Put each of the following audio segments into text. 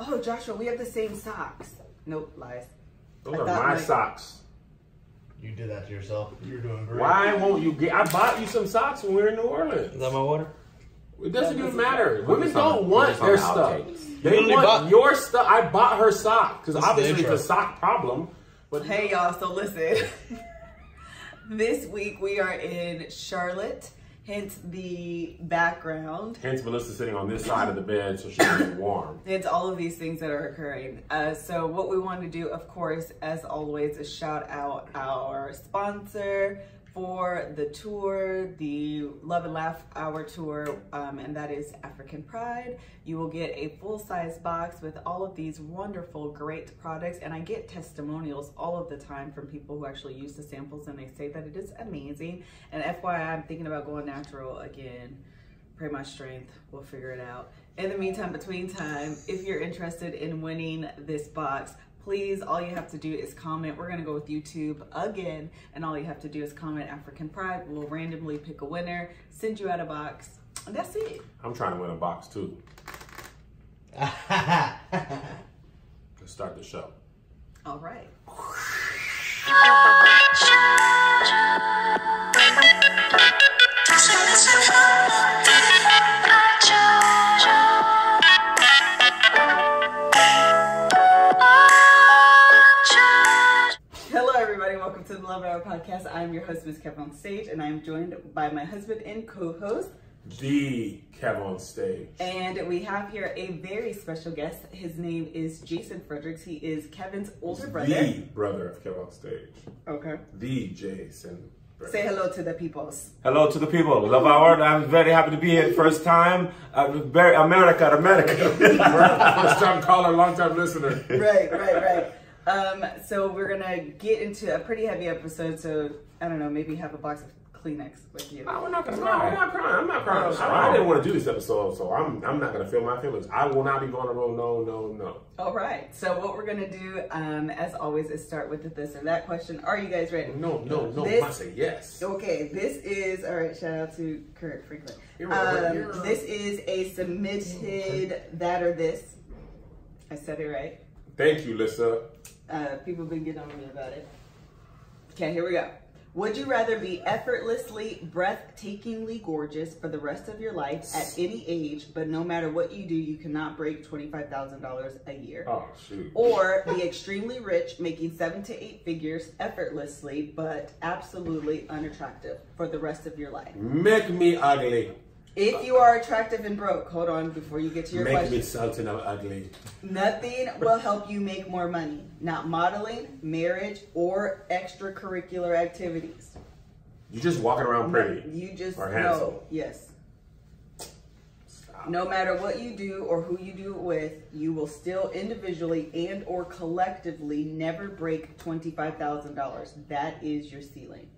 Oh, Joshua, we have the same socks. Nope, lies. Those I are my my- socks. You did that to yourself. You're doing great. Why won't you get? I bought you some socks when we were in New Orleans. Is that my water? It doesn't even matter. Women don't want this on their stuff. They You want bought- your stuff. I bought her sock because This is the obviously it's a sock problem. But Hey y'all, so listen. this week we are in Charlotte, hence the background. hence Melissa sitting on this side of the bed so she can get warm. It's all of these things that are occurring. Uh, so what we want to do, of course, as always, is shout out our sponsor for the tour, the Love and Laugh Hour tour, um, and that is African Pride. You will get a full-size box with all of these wonderful, great products, and I get testimonials all of the time from people who actually use the samples, and they say that it is amazing. And FYI, I'm thinking about going natural again pray my strength we'll figure it out in the meantime between time if you're interested in winning this box please all you have to do is comment. We're going to go with youtube again and all you have to do is comment african pride. We'll randomly pick a winner send you out a box and that's it. I'm trying to win a box too. Let's start the show. all right hour podcast i'm your host miss kev on stage and i'm joined by my husband and co-host The Kev on stage. And we have here a very special guest. His name is Jason Fredericks. He is Kevin's older brother. The brother of Kev on stage. Okay. The Jason. Say hello to the peoples. Hello to the people. Love Hour. I'm very happy to be here. First time. Uh, very America, America. First time caller, long time listener. right, right, right. Um, so we're gonna get into a pretty heavy episode. So I don't know, maybe have a box of Kleenex with you. No, we're not gonna cry. I'm not crying. I'm not crying. I, I didn't want to do this episode, so I'm I'm not gonna feel my feelings. I will not be vulnerable. No, no, no. All right. So what we're gonna do, um, as always, is start with the this or that question. Are you guys ready? No, no, no. This- I say yes. Okay, this is all right. Shout out to Kirk Franklin. Um, this is a submitted that or this. I said it right. Thank you, Lissa. Uh, people been getting on me about it. Okay, here we go. Would you rather be effortlessly, breathtakingly gorgeous for the rest of your life at any age, but no matter what you do, you cannot break twenty-five thousand dollars a year? Oh shoot. Or be extremely rich, making seven to eight figures effortlessly, but absolutely unattractive for the rest of your life. Make me ugly. If you are attractive and broke, hold on before you get to your Make question. me sultan of ugly. Nothing will help you make more money. Not modeling, marriage, or extracurricular activities. You just walking around pretty. You just Or handsome. know. Yes. No matter what you do or who you do it with, you will still individually and or collectively never break $25,000. That is your ceiling.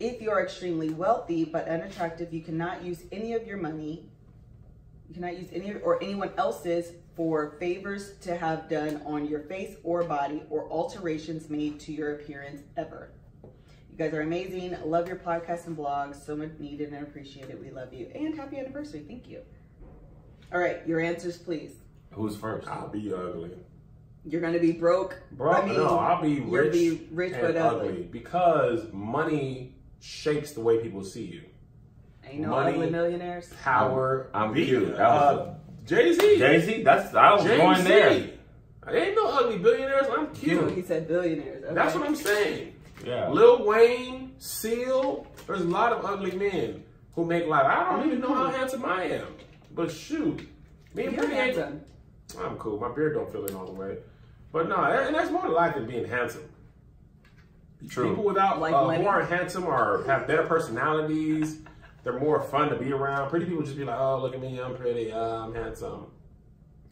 If you are extremely wealthy but unattractive, you cannot use any of your money. You cannot use any of, or anyone else's for favors to have done on your face or body or alterations made to your appearance ever. You guys are amazing. Love your podcast and blogs. So much needed and appreciated. We love you. And happy anniversary. Thank you. All right, your answers, please. Who's first? I'll be ugly. You're gonna be broke. Bro, I mean, no, I'll be you'll rich, be rich and but ugly. ugly. because money shapes the way people see you. Ain't no Money. ugly millionaires. Power. I'm be- cute. Uh, Jay Z. Jay Z. That's I was going there. There ain't no ugly billionaires. I'm cute. He said billionaires. Okay. That's what I'm saying. Yeah. Lil Wayne, Seal. There's a lot of ugly men who make like I don't even know how handsome I am. But shoot, me and You're Brittany ain't. handsome. I'm cool. My beard don't fill in all the way. But no, and that's more to life than being handsome. True. People without Like uh, money. who aren't handsome or have better personalities, they're more fun to be around. Pretty people just be like, "Oh, look at me, I'm pretty, uh, I'm handsome."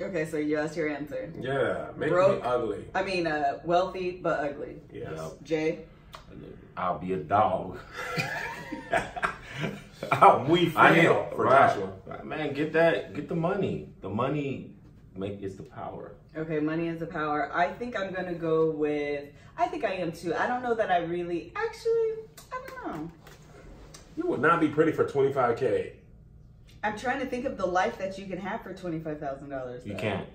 Okay, so you that's your answer. Yeah, make Broke. me ugly. I mean, uh, wealthy but ugly. Yes. Yeah. Jay. I'll be a dog. We I fail know, for right. Joshua. Man, get that. Get the money. The money make is the power. Okay, money is the power. I think I'm gonna go with. I think I am too. I don't know that I really. Actually, I don't know. You would not be pretty for 25k. I'm trying to think of the life that you can have for twenty five thousand dollars. You can't.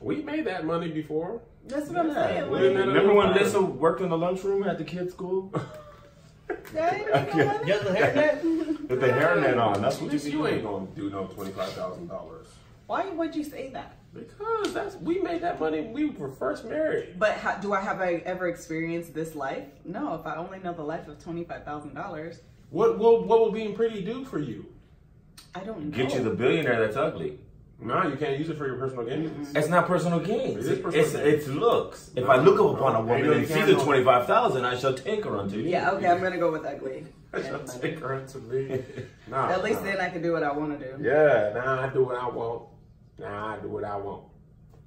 We made that money before. That's what I'm saying. we like, Remember when Fine. Lisa worked in the lunchroom at the kids' school? yeah, you know You the hairnet? With the hairnet on. That's what you Lisa, be you ain't gonna do no twenty five thousand dollars. Why would you say that? Because that's we made that money. when We were first married. But how, do I have I ever experienced this life? No. If I only know the life of twenty five thousand dollars, What what what will being pretty do for you? I don't know. Get you the billionaire that's ugly. No, you can't use it for your personal gains. It's not personal gains. It is personal it's, gains. it's looks. If No, I look upon no. a woman You know and see the know. twenty five thousand, I shall take her unto you. Yeah. Okay. I'm gonna go with ugly. I shall take her to me. Nah, At least nah. then I can do what I want to do. Yeah, nah, I do what I want. Nah, I do what I want.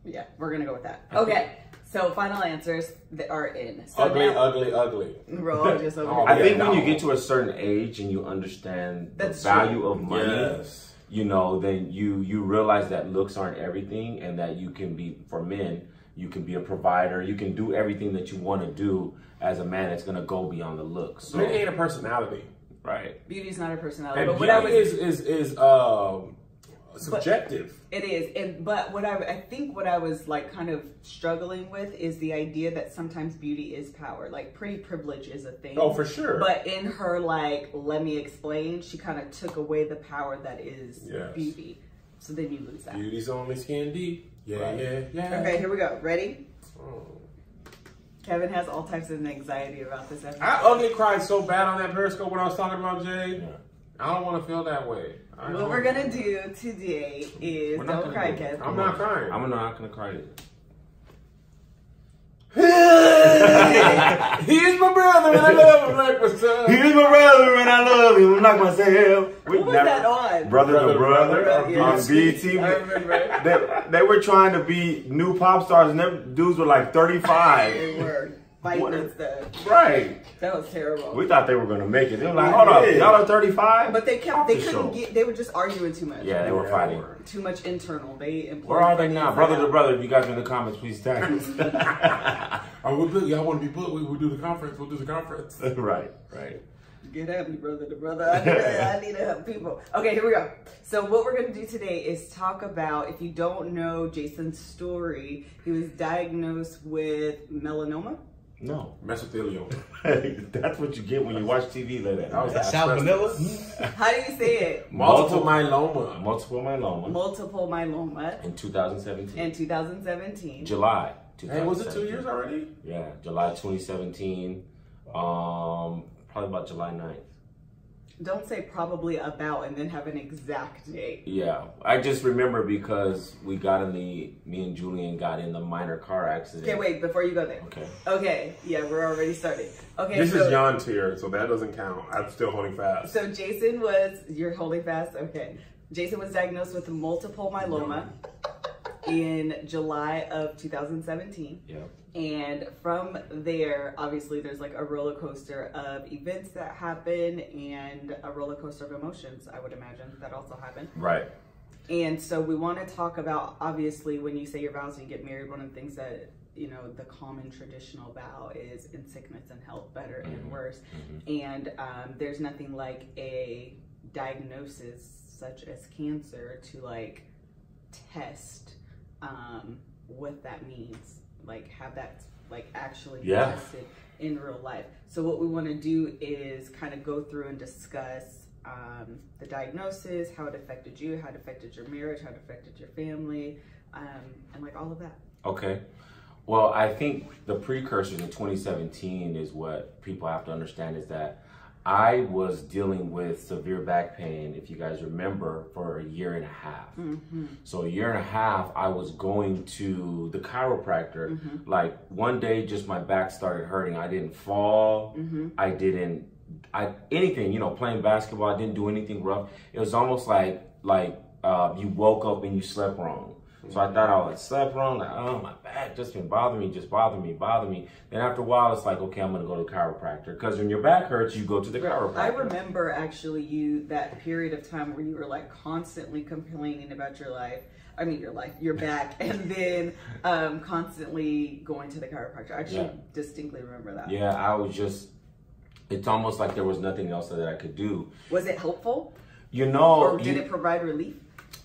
Yeah, we're gonna go with that. Okay, so final answers that are in. So ugly, now- ugly, ugly. We're all just over Oh, I here. think Yeah, when you get to a certain age and you understand the value true. of money, Yes. you know, then you you realize that looks aren't everything, and that you can be for men, you can be a provider, you can do everything that you want to do as a man. It's gonna go beyond the looks. So, Man ain't a personality. right. Beauty's not a personality, And but what I beauty was is is is um subjective. It is, and but what I I think what I was like kind of struggling with is the idea that sometimes beauty is power. Like pretty privilege is a thing. Oh, for sure. But in her like, let me explain, she kind of took away the power that is Yes. beauty. So then you lose that. Beauty's only skin deep. Yeah, Right. yeah, yeah. Okay, here we go. Ready? Oh. Kevin has all types of anxiety about this episode. I ugly cried so bad on that Periscope when I was talking about Jade. Yeah. I don't want to feel that way. I what we're gonna do today is We're don't gonna cry, do it. Kev. I'm not crying. I'm not gonna cry. He's my brother and I love him like myself. He's my brother and I love him like myself. We What was never- that on? Brother, Brother to brother, Brother, yeah. on BT. I remember. They, they were trying to be new pop stars, and them dudes were like 35. They were fighting What? and stuff. right. That was terrible. We thought they were gonna make it. They were like, hold up, did. y'all are 35? But they kept, they the couldn't show. get, they were just arguing too much. Yeah, they were fighting. Too much internal. They Where are they now? inside Brother to brother, if you guys are in the comments, please tag us. Oh, we'll do, y'all want to be booked? We will do the conference. We'll do the conference. right, right. Get at me, brother to brother. I need, to, I need to help people. Okay, here we go. So what we're gonna do today is talk about. If you don't know Jason's story, he was diagnosed with melanoma. No. Mesothelioma. That's what you get when you watch TV like that. That was that Salmonella? How do you say it? Multiple Multiple- myeloma. Multiple myeloma Multiple myeloma in 2017. in 2017. July. Hey, was it two 2017. years already? Yeah, July 2017. Um, probably about July 9th. Don't say probably about and then have an exact date. Yeah, I just remember because we got in the, me and Julian got in the minor car accident. Okay, wait before you go there. Okay. Okay, yeah, we're already starting. Okay, This so, is Jan's tier, so that doesn't count. I'm still holding fast. So Jason was you're holding fast. Okay, Jason was diagnosed with multiple myeloma in July of 2017, Yeah. And from there, obviously, there's like a roller coaster of events that happen and a roller coaster of emotions. I would imagine that also happened. Right. And so we want to talk about obviously when you say your vows and you get married, one of the things that you know the common traditional vow is in sickness and health, better and worse. And um, there's nothing like a diagnosis such as cancer to like test um, what that means, like have that like actually Yeah. tested in real life. So what we want to do is kind of go through and discuss um, the diagnosis, how it affected you, how it affected your marriage, how it affected your family, um, and like all of that. Okay. Well, I think the precursors in 2017 is what people have to understand is that I was dealing with severe back pain, if you guys remember, for a year and a half. Mm-hmm. So a year and a half, I was going to the chiropractor. Mm-hmm. Like one day, just my back started hurting. I didn't fall. Mm-hmm. I didn't. I anything. You know, playing basketball. I didn't do anything rough. It was almost like like uh, you woke up and you slept wrong. So I thought I was slept wrong. Like, oh, my back just been bothering me, just bothering me, bothering me. Then after a while, it's like, okay, I'm gonna go to the chiropractor. Because when your back hurts, you go to the chiropractor. I remember actually you that period of time where you were like constantly complaining about your life. I mean your life, your back, and then um, constantly going to the chiropractor. I actually Yeah. distinctly remember that. Yeah, I was just. It's almost like there was nothing else that I could do. Was it helpful, You know, or did you- it provide relief?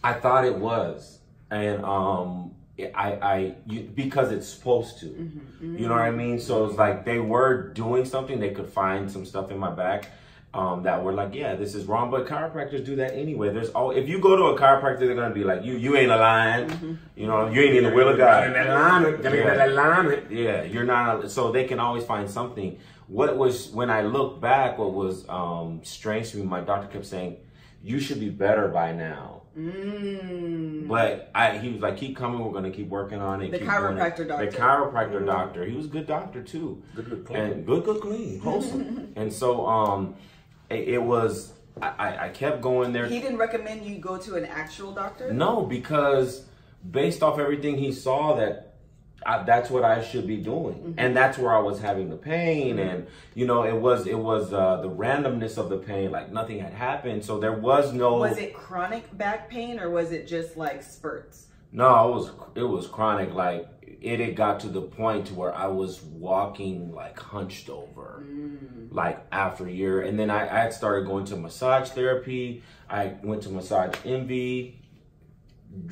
I thought it was, and um, I, I, you, because it's supposed to. Mm-hmm. You know what I mean? So it's like they were doing something. They could find some stuff in my back um, that were like, yeah, this is wrong. But chiropractors do that anyway. There's all if you go to a chiropractor, they're gonna be like, you, you ain't aligned. Mm-hmm. You know, you ain't in the will of God. In that alignment, gotta get that alignment. Yeah, you're not. So they can always find something. What was when I look back? What was um, strange to me? My doctor kept saying, "You should be better by now." Mm. But I, he was like, "Keep coming. We're gonna keep working on it." The keep doing it." chiropractor doctor. The chiropractor doctor. He was a good doctor too, Good, good, clean. and good, good, clean, wholesome. and so, um, it, it was. I, I- I kept going there. He didn't recommend you go to an actual doctor. No, because based off everything he saw, that I, that's what I should be doing, Mm-hmm. and that's where I was having the pain, and you know, it was it was uh, the randomness of the pain, like nothing had happened, so there was no. Was it chronic back pain or was it just like spurts? No, it was it was chronic. Like it had got to the point to where I was walking like hunched over, like after a year. And then I, I had started going to massage therapy. I went to massage envy.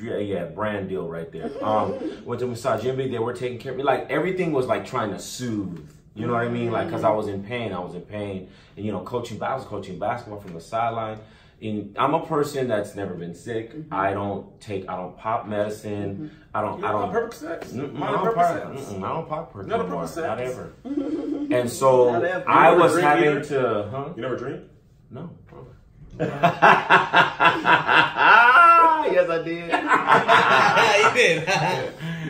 Yeah, yeah, brand deal right there. Um, went to massage envy. They were taking care of me. Like everything was like trying to soothe. You know what I mean? Like, cause I was in pain. I was in pain. And you know, coaching. I was coaching basketball from the sideline. And I'm a person that's never been sick. I don't take. I don't pop medicine. I don't. You I don't. Percocets? Mm, Not I a don't pop. Mm-mm, I don't pop perk Not a anymore. Percocets. Not ever. And so ever. I was having either? to. Huh? You never drink? No. Oh. yes, I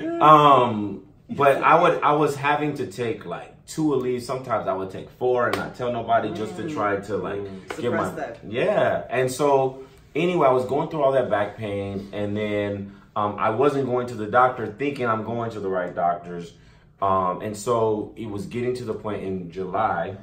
did. um, but I would. I was having to take like two of these. Sometimes I would take four and not tell nobody just to try to like get my that. yeah. And so anyway, I was going through all that back pain, and then um, I wasn't going to the doctor thinking I'm going to the right doctors. Um, and so it was getting to the point in July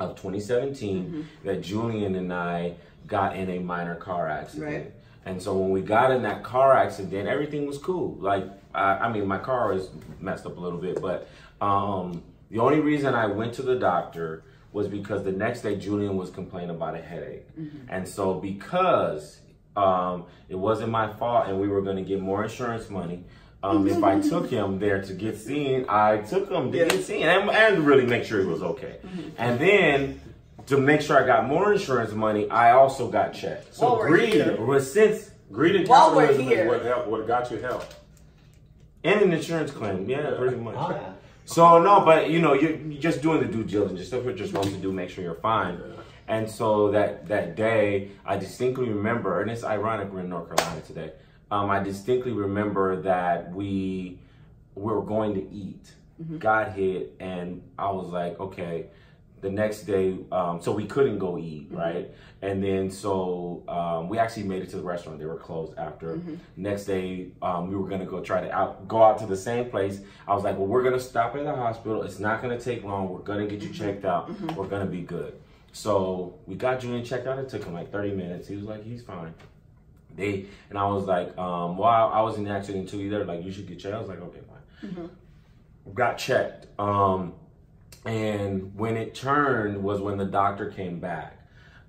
of 2017 Mm-hmm. that Julian and I got in a minor car accident. Right. And so when we got in that car accident, everything was cool. Like, I, I mean, my car is messed up a little bit, but um, the only reason I went to the doctor was because the next day Julian was complaining about a headache. And so because um, it wasn't my fault and we were going to get more insurance money, um, if I took him there to get seen, I took him to get seen and, and really make sure he was okay. And then to make sure I got more insurance money, I also got checked. So While we're greed here. was since Greed and While we're capitalism here. is what, help, what got you help. and an insurance claim, yeah, pretty much. Oh, yeah. So no, but you know, you're, you're just doing the due diligence, just stuff what you're supposed to do, make sure you're fine. And so that that day, I distinctly remember, and it's ironic we're in North Carolina today. Um, I distinctly remember that we we were going to eat, got hit, and I was like, okay. The next day, um, so we couldn't go eat, right? And then so um, we actually made it to the restaurant. They were closed after. Next day, um, we were gonna go try to out go out to the same place. I was like, well, we're gonna stop at the hospital. It's not gonna take long. We're gonna get you checked out. We're gonna be good. So we got Julian checked out. It took him like 30 minutes. He was like, he's fine. They and I was like, um, well, I, I was in the accident too. Either like you should get checked. I was like, okay, fine. Got checked. Um, and when it turned was when the doctor came back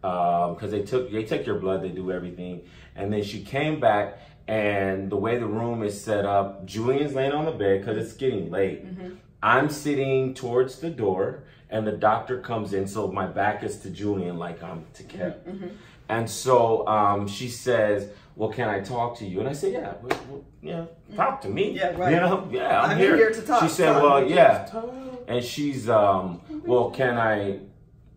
um, because they took they take your blood, they do everything, and then she came back. And the way the room is set up, Julian's laying on the bed because it's getting late. Mm-hmm. I'm sitting towards the door, and the doctor comes in, so my back is to Julian, like I'm to Kev. Mm-hmm. And so um, she says, "Well, can I talk to you?" And I said, "Yeah, well, well, yeah, talk to me. Yeah, right. You know, yeah, I'm, I'm here. here to talk, She said, talk. "Well, yeah." And she's, um, "Well, can I?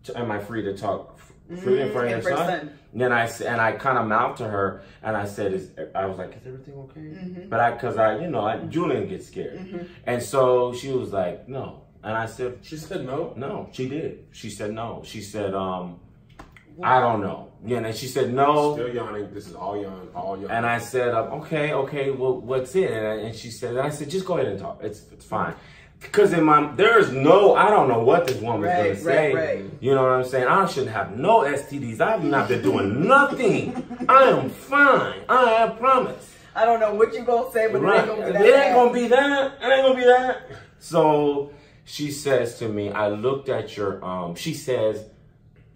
T- am I free to talk f- freely in front of your son?" of son. And then I s- and I kind of mouthed to her, and I said, "Is I was like, is everything okay?" Mm-hmm. But I, cause I, you know, I, Julian gets scared, and so she was like, "No," and I said, She said no. no, she did. She said no. She said, um, I don't know. Yeah, and she said no. Still yawning. This is all yawn. All yawn. And I said, um, okay, okay, well, what's it? And, I, and she said, and I said, just go ahead and talk. It's it's fine. Because in my, there's no, I don't know what this woman's Right, gonna say. right, right. You know what I'm saying? I shouldn't have no STDs. I've not been doing nothing. I am fine. I, I promise. I don't know what you gonna say, but Right. it ain't gonna be It that. ain't gonna be that. It ain't gonna be that. So she says to me, I looked at your um she says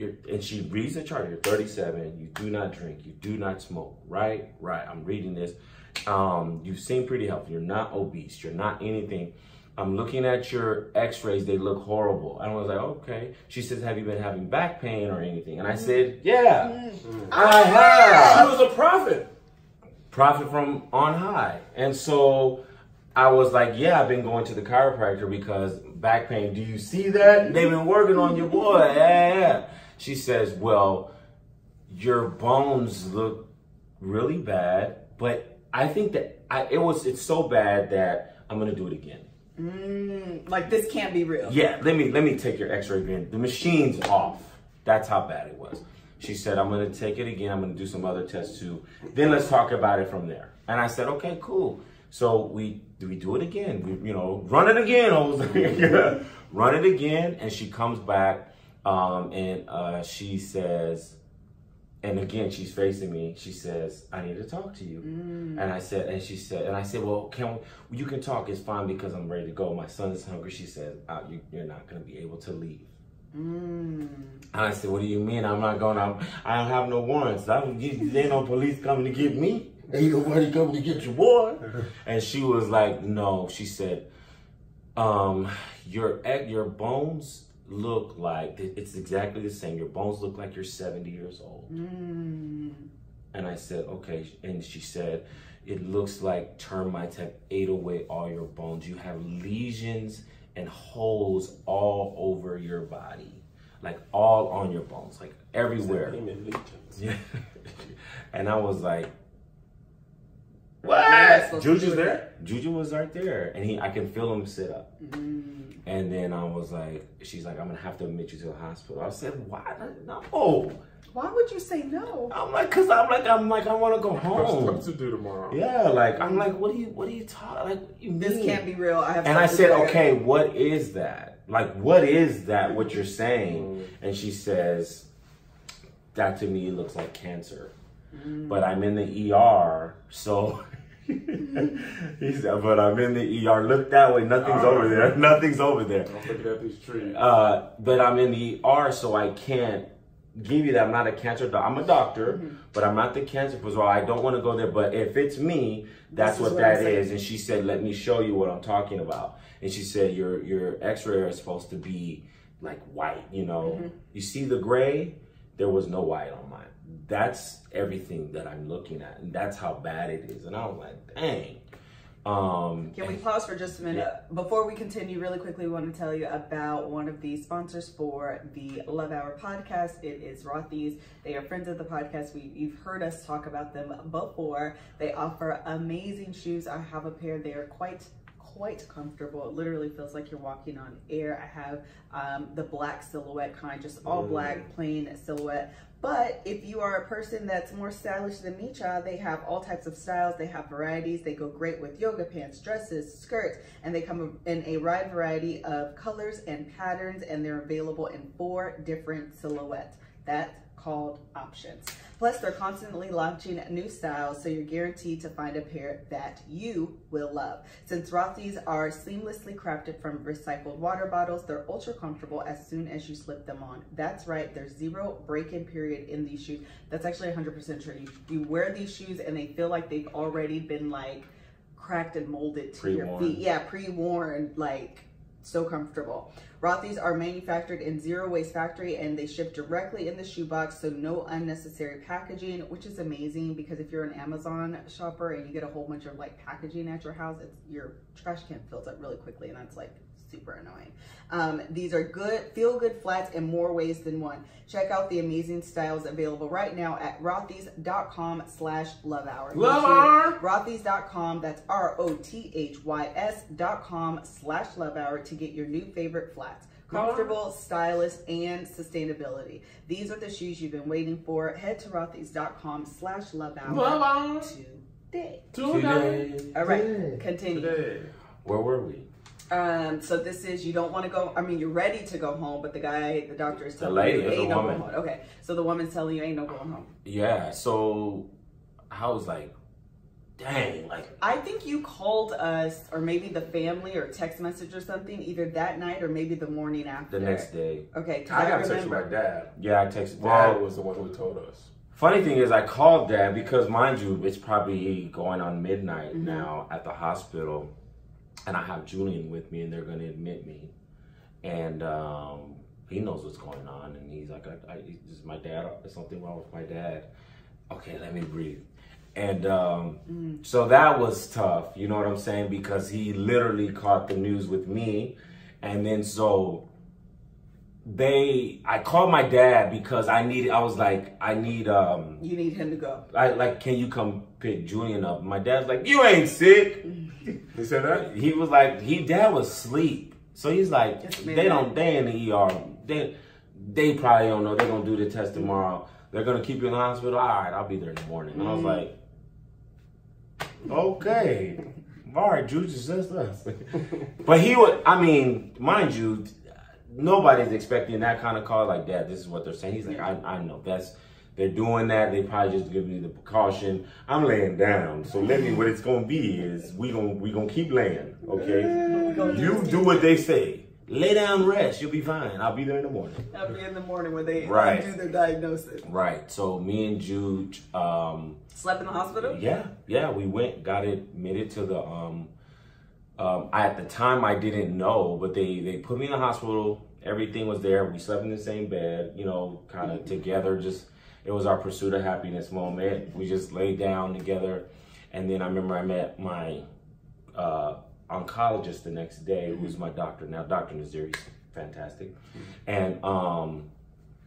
you're, and she reads the chart, you're 37, you do not drink, you do not smoke, right? Right. I'm reading this. Um, you seem pretty healthy. You're not obese. You're not anything. I'm looking at your x-rays. They look horrible. And I was like, okay. She says, have you been having back pain or anything? And I mm. said, yeah, mm. I ah! have She was a prophet. profit from on high. And so I was like, yeah, I've been going to the chiropractor because back pain. Do you see that? They've been working on your boy. Yeah, yeah. She says, well, your bones look really bad, but I think that I, it was, it's so bad that I'm going to do it again. Mm, like this can't be real. Yeah, let me let me take your X-ray again. The machine's off. That's how bad it was. She said, "I'm gonna take it again. I'm gonna do some other tests too. Then let's talk about it from there." And I said, "Okay, cool." So we do we do it again? We, you know, run it again, Jose. run it again, and she comes back, um, and uh, she says, and again she's facing me. She says, "I need to talk to you." And I said, and she said, and I said, well, can we, you can talk. It's fine because I'm ready to go. My son is hungry. She said, uh, you, you're not going to be able to leave. Mm. And I said, what do you mean? I'm not going to, I don't have no warrants. I don't get, there ain't no police coming to get me. Ain't nobody coming to get your boy. and she was like, no. She said, um, your, egg- your bones look like, it's exactly the same. Your bones look like you're 70 years old. Mm. And I said, okay. And she said, it looks like termites have ate away all your bones. You have lesions and holes all over your body, like all on your bones, like everywhere. And. Yeah. and I was like, what? Juju's there? Juju was right there, and he, I can feel him sit up. Mm. And then I was like, she's like, I'm gonna have to admit you to the hospital. I said, why? No. Why would you say no? I'm like, cause I'm like, I'm like, I want to go What's home. what to do tomorrow? Yeah, like I'm like, what do you what are you talking? like what you This mean? can't be real. I have. And I said, to okay, what is that? Like, what is that? What you're saying? And she says, that to me looks like cancer. But I'm in the ER, so. He said, but I'm in the ER. Look that way. Nothing's over there. Nothing's over there. I'm looking at these trees. Uh, but I'm in the ER, so I can't give you that. I'm not a cancer doctor. I'm a doctor, Mm-hmm. but I'm not the cancer person. I don't want to go there. But if it's me, that's what what I'm that saying. is. And she said, "Let me show you what I'm talking about." And she said, "Your your X-ray is supposed to be like white. You know, Mm-hmm. you see the gray. There was no white on mine. That's everything that I'm looking at, and that's how bad it is." And I was like, "Dang." Um, Can we pause for just a minute? Before we continue, really quickly, we want to tell you about one of the sponsors for the Love Hour podcast. It is Rothy's. They are friends of the podcast. We, you've heard us talk about them before. They offer amazing shoes. I have a pair. They are quite quite comfortable. It literally feels like you're walking on air. I have um, the black silhouette kind, just all black, plain silhouette. But if you are a person that's more stylish than me, child, they have all types of styles. They have varieties. They go great with yoga pants, dresses, skirts, and they come in a wide variety of colors and patterns, and they're available in four different silhouettes. That's called options. Plus, they're constantly launching new styles, so you're guaranteed to find a pair that you will love. Since Rothy's are seamlessly crafted from recycled water bottles, they're ultra comfortable as soon as you slip them on. That's right, there's zero break-in period in these shoes. That's actually 100% true. You, you wear these shoes and they feel like they've already been like cracked and molded to your feet. Yeah, pre-worn, like so comfortable. Rothy's are manufactured in zero waste factory and they ship directly in the shoebox, so no unnecessary packaging, which is amazing because if you're an Amazon shopper and you get a whole bunch of like packaging at your house, it's your trash can fills up really quickly and that's like super annoying. Um, these are good, feel good flats in more ways than one. Check out the amazing styles available right now at rothys.com slash love hour. Love Hour? Rothys.com, that's R-O-T-H-Y-S dot com slash love hour to get your new favorite flats. Comfortable, stylish, and sustainability. These are the shoes you've been waiting for. Head to rothys.com slash love hour Love Hour. today. Today. All right, continue. Today. Where were we? Um, so this is you don't want to go. I mean, you're ready to go home, but the guy, the doctor is telling lady, you it's a ain't no woman. going home. Okay, so the woman's telling you ain't no going home. Yeah, so I was like, dang, like I think you called us, or maybe the family, or text message or something, either that night or maybe the morning after. the next day. Okay. I gotta text remember. my dad. Yeah, I texted. Dad Well, was the one who told us. funny thing is, I called dad because, mind you, it's probably going on midnight now at the hospital, and I have Julian with me, and they're going to admit me, and um, he knows what's going on, and he's like, I, I, is my dad. There's something wrong with my dad." Okay, let me breathe. And um, so that was tough, you know what I'm saying? Because he literally caught the news with me. And then so they, I called my dad because I needed, I was like, I need, um, You need him to go. I like, can you come pick Julian up? My dad's like, you ain't sick. He said that? He was like, he dad was asleep. So he's like, Just they don't, they in the ER. They, they probably don't know. They're gonna do the test tomorrow. They're gonna keep you in the hospital. All right, I'll be there in the morning. And I was like, okay, all right, Juice is just us. but he would, I mean, mind you, nobody's expecting that kind of call like that. This is what they're saying. He's like, I, I know that's. They're doing that. They probably just give me the precaution. I'm laying down, so let me. What it's gonna be is we gonna we gonna keep laying. Okay, you do what they say. Lay down, rest. You'll be fine. I'll be there in the morning. That'll be in the morning when they Right. do their diagnosis. Right. So me and Jude, um, Slept in the hospital? yeah, yeah, we went, got admitted to the. Um, um, I, at the time, I didn't know, but they they put me in the hospital. Everything was there. We slept in the same bed, you know, kind of together. Just it was our pursuit of happiness moment. We just laid down together, and then I remember I met my uh, oncologist the next day, who's my doctor now, Doctor Nazir. He's fantastic, and um,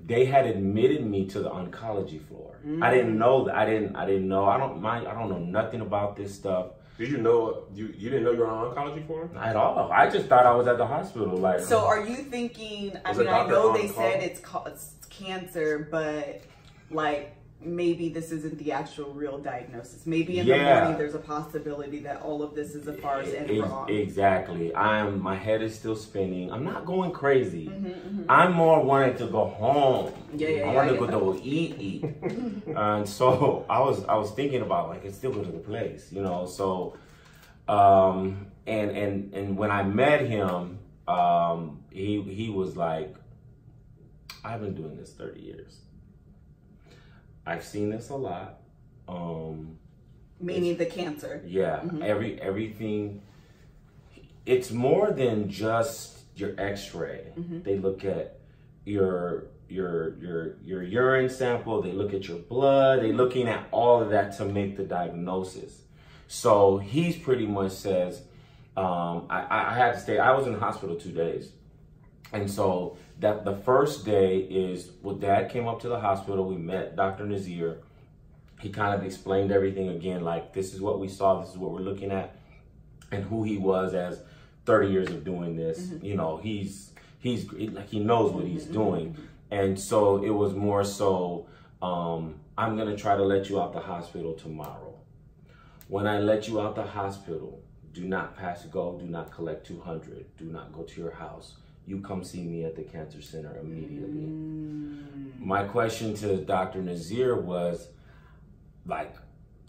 they had admitted me to the oncology floor. I didn't know that. I didn't. I didn't know. I don't mind. I don't know nothing about this stuff Did you know you you didn't know you were on oncology for? at all. I just thought I was at the hospital. Like, So are you thinking, I mean, I Dr. know they On-Call? said it's, ca- it's cancer, but like maybe this isn't the actual real diagnosis. Maybe in the morning there's a possibility that all of this is a farce and Ex- wrong. Exactly. I'm. My head is still spinning. I'm not going crazy. Mm-hmm, I'm more wanting to go home. Yeah, yeah, I yeah, want to go to eat, eat. and so I was. I was thinking about like, it's still go to the place, you know. So, um, and and and when I met him, um, he he was like, I've been doing this 30 years. I've seen this a lot. Um, Meaning the cancer. yeah, every everything. It's more than just your X-ray. They look at your your your your urine sample. They look at your blood. They're looking at all of that to make the diagnosis. So he's pretty much says, um, I, I I had to stay. I was in the hospital two days. And so that the first day is well, dad came up to the hospital. We met Dr. Nazir. He kind of explained everything again, like this is what we saw, this is what we're looking at, and who he was as 30 years of doing this. You know, he's he's like he knows what he's doing. And so it was more so, um, I'm gonna try to let you out the hospital tomorrow. When I let you out the hospital, do not pass go, do not collect 200, do not go to your house. You come see me at the cancer center immediately. Mm. My question to Dr. Nazir was like,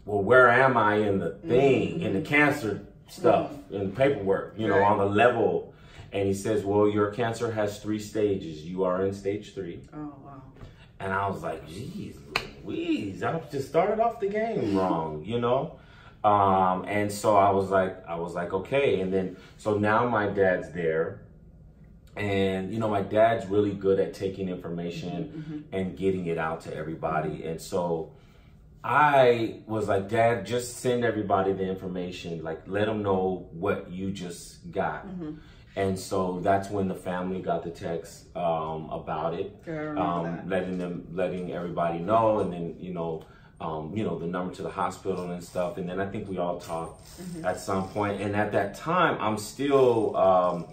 well, where am I in the thing, in the mm. cancer stuff, mm. in the paperwork, you know, on the level? And he says, well, your cancer has three stages. You are in stage three. Oh wow. And I was like, geez, Louise, I just started off the game wrong, you know? Um, and so I was like, I was like, okay. And then, so now my dad's there. And, you know, my dad's really good at taking information and getting it out to everybody. And so I was like, Dad, just send everybody the information. Like, let them know what you just got. And so that's when the family got the text um, about it Yeah, I remember um, letting them, letting everybody know, and then you know, um, you know, the number to the hospital and stuff. And then I think we all talked Mm-hmm. at some point. And at that time, I'm still, um,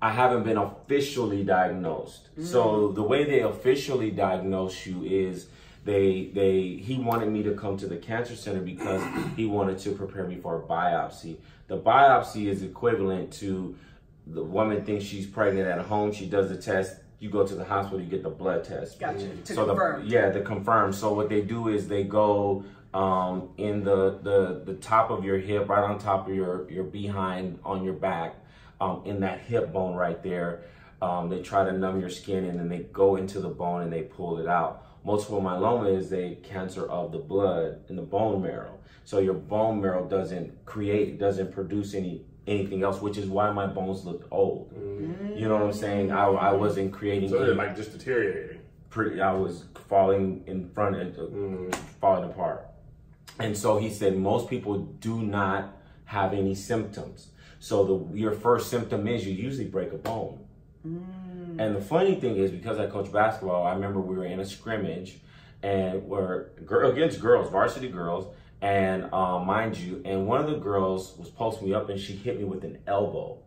I haven't been officially diagnosed. Mm. So the way they officially diagnose you is. They, they, he wanted me to come to the cancer center because he wanted to prepare me for a biopsy. The biopsy is equivalent to the woman thinks she's pregnant at home. She does the test. You go to the hospital. You get the blood test. Gotcha. To so confirm. The, yeah, to confirm. So what they do is they go um, in the, the the top of your hip, right on top of your your behind on your back, um, in that hip bone right there. Um, they try to numb your skin and then they go into the bone and they pull it out. multiple myeloma is a cancer of the blood in the bone marrow. So your bone marrow doesn't create, doesn't produce any anything else, which is why my bones looked old. You know what I'm saying? I, I wasn't creating. So they're like just deteriorating. pretty I was falling in front of Mm. falling apart. And so he said most people do not have any symptoms. So the your first symptom is you usually break a bone. And the funny thing is because I coach basketball, I remember we were in a scrimmage and we're girl against girls, varsity girls, and um, mind you, and one of the girls was posting me up and she hit me with an elbow.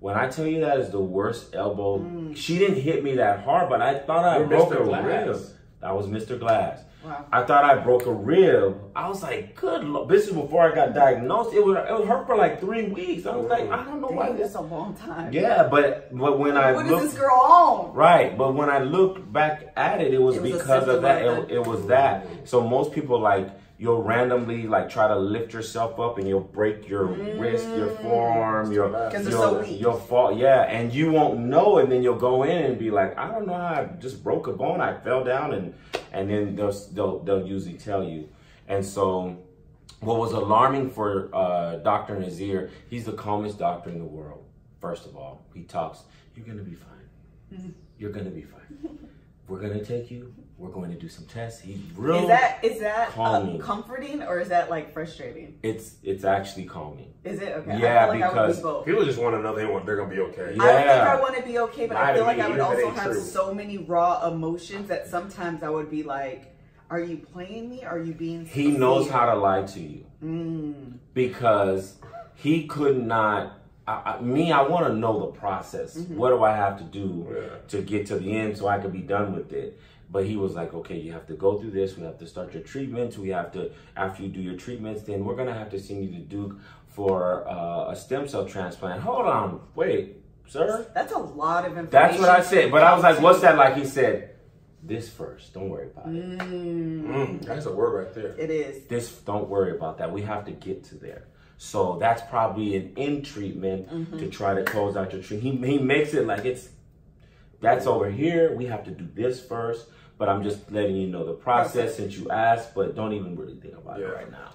When I tell you that is the worst elbow, she didn't hit me that hard, but I thought I You're broke Mr. Glass. rib. That was Mr. Glass. Wow. I thought I broke a rib. I was like, good lord. This is before I got diagnosed. It was it was hurt for like three weeks. I was like, I don't know why Dang, this. that's a long time. Yeah, but but when I What is looked this girl on? right, but when I look back at it, it was, It was because of that. It, it was that. So most people like you'll randomly like try to lift yourself up and you'll break your wrist, your forearm, your Mm. they're so weak. you'll fall. Yeah, and you won't know, and then you'll go in and be like, I don't know I just broke a bone. I fell down, and and then they'll they'll, they'll usually tell you. And so, what was alarming for uh, Doctor Nazir? He's the calmest doctor in the world. First of all, he talks. You're gonna be fine. You're gonna be fine. We're gonna take you. We're going to do some tests. He's real. Is that is that uh, comforting or is that like frustrating? it's it's actually calming. Is it okay? Yeah, I feel like I would because be both. People just want to know they want they're gonna be okay. Yeah. I would think I want to be okay, but I feel like me, I would even also have true. so many raw emotions that sometimes I would be like, "Are you playing me? Are you being?" He knows how to lie to you. Mm. because he could not. I, I, me, I want to know the process. What do I have to do Yeah. to get to the end so I can be done with it? But he was like, okay, you have to go through this. We have to start your treatments. We have to, after you do your treatments, then we're gonna have to send you to Duke for uh, a stem cell transplant. Hold on, wait, sir. That's a lot of information. That's what I said. But I was like, what's that like? He said, this first. Don't worry about it. Mm, Mm, that's a word right there. it is. this don't worry about that we have to get to there so that's probably an in treatment to try to close out your treatment he, he makes it like it's that's over here we have to do this first but i'm just letting you know the process since you asked but don't even really think about Yeah. it right now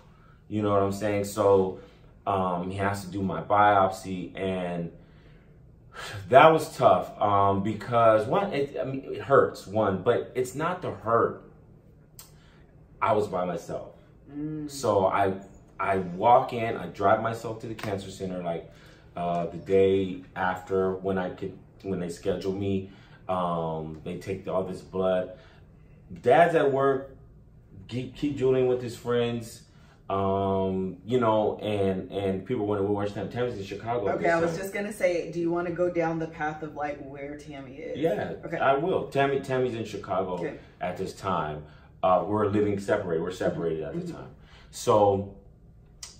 you know what i'm saying so um, he has to do my biopsy and that was tough um, because one it, I mean, it hurts one but it's not the hurt i was by myself so I I walk in, I drive myself to the cancer center like uh, the day after when I could when they schedule me. Um, they take all this blood. Dad's at work, keep keep Julian with his friends. Um, you know, and and people want to watch time. Tammy's in Chicago. Okay, I was just gonna say, do you want to go down the path of like where Tammy is? Yeah, Okay. I will. Tammy, Tammy's in Chicago Okay. at this time. Uh, we're living separated. We're separated at the time. So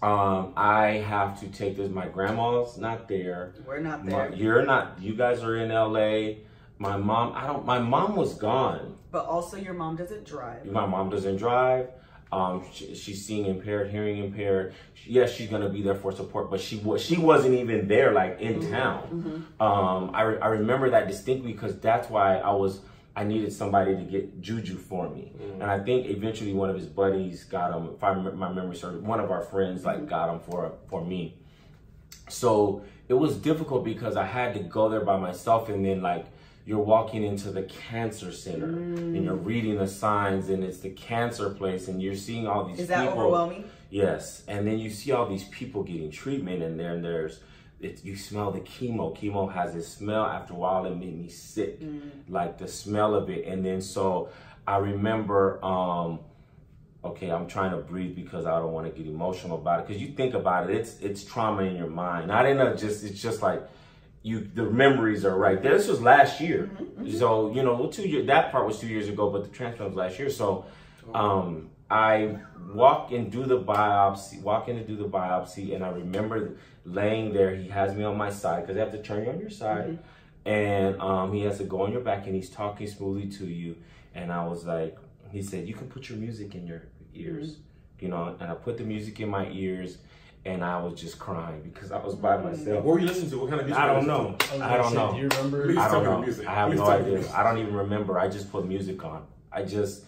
um, I have to take this. My grandma's not there. We're not My, there. you're not. You guys are in LA. My mom. I don't. My mom was gone. But also, your mom doesn't drive. My mom doesn't drive. Um, she, she's seeing impaired, hearing impaired. Yes, she's gonna be there for support, but she was she wasn't even there, like in town. Um, I, re- I remember that distinctly because that's why I was I needed somebody to get Juju for me, and I think eventually one of his buddies got him. If I remember my memory serves, one of our friends like got him for for me. So it was difficult because I had to go there by myself, and then like you're walking into the cancer center and you're reading the signs, and it's the cancer place, and you're seeing all these Is that people. overwhelming? Yes, and then you see all these people getting treatment, and then there's it, you smell the chemo. Chemo has this smell. After a while, it made me sick, like the smell of it. And then so I remember, um, okay, I'm trying to breathe because I don't want to get emotional about it. Because you think about it, it's it's trauma in your mind. Not in a just it's just like you the memories are right there. This was last year, so you know, two years. That part was two years ago, but the transplant was last year. So um, I walk and do the biopsy, walk in to do the biopsy, and I remember laying there. He has me on my side because they have to turn you on your side, and um, he has to go on your back, and he's talking smoothly to you. And I was like, he said, you can put your music in your ears, you know. And I put the music in my ears, and I was just crying because I was by mm. myself. What were you listening to? What kind of music? I don't know. listening I don't know. Do you remember? Please I tell don't me the know. music. I have Please no tell me the idea. I don't even remember. I just put music on. I just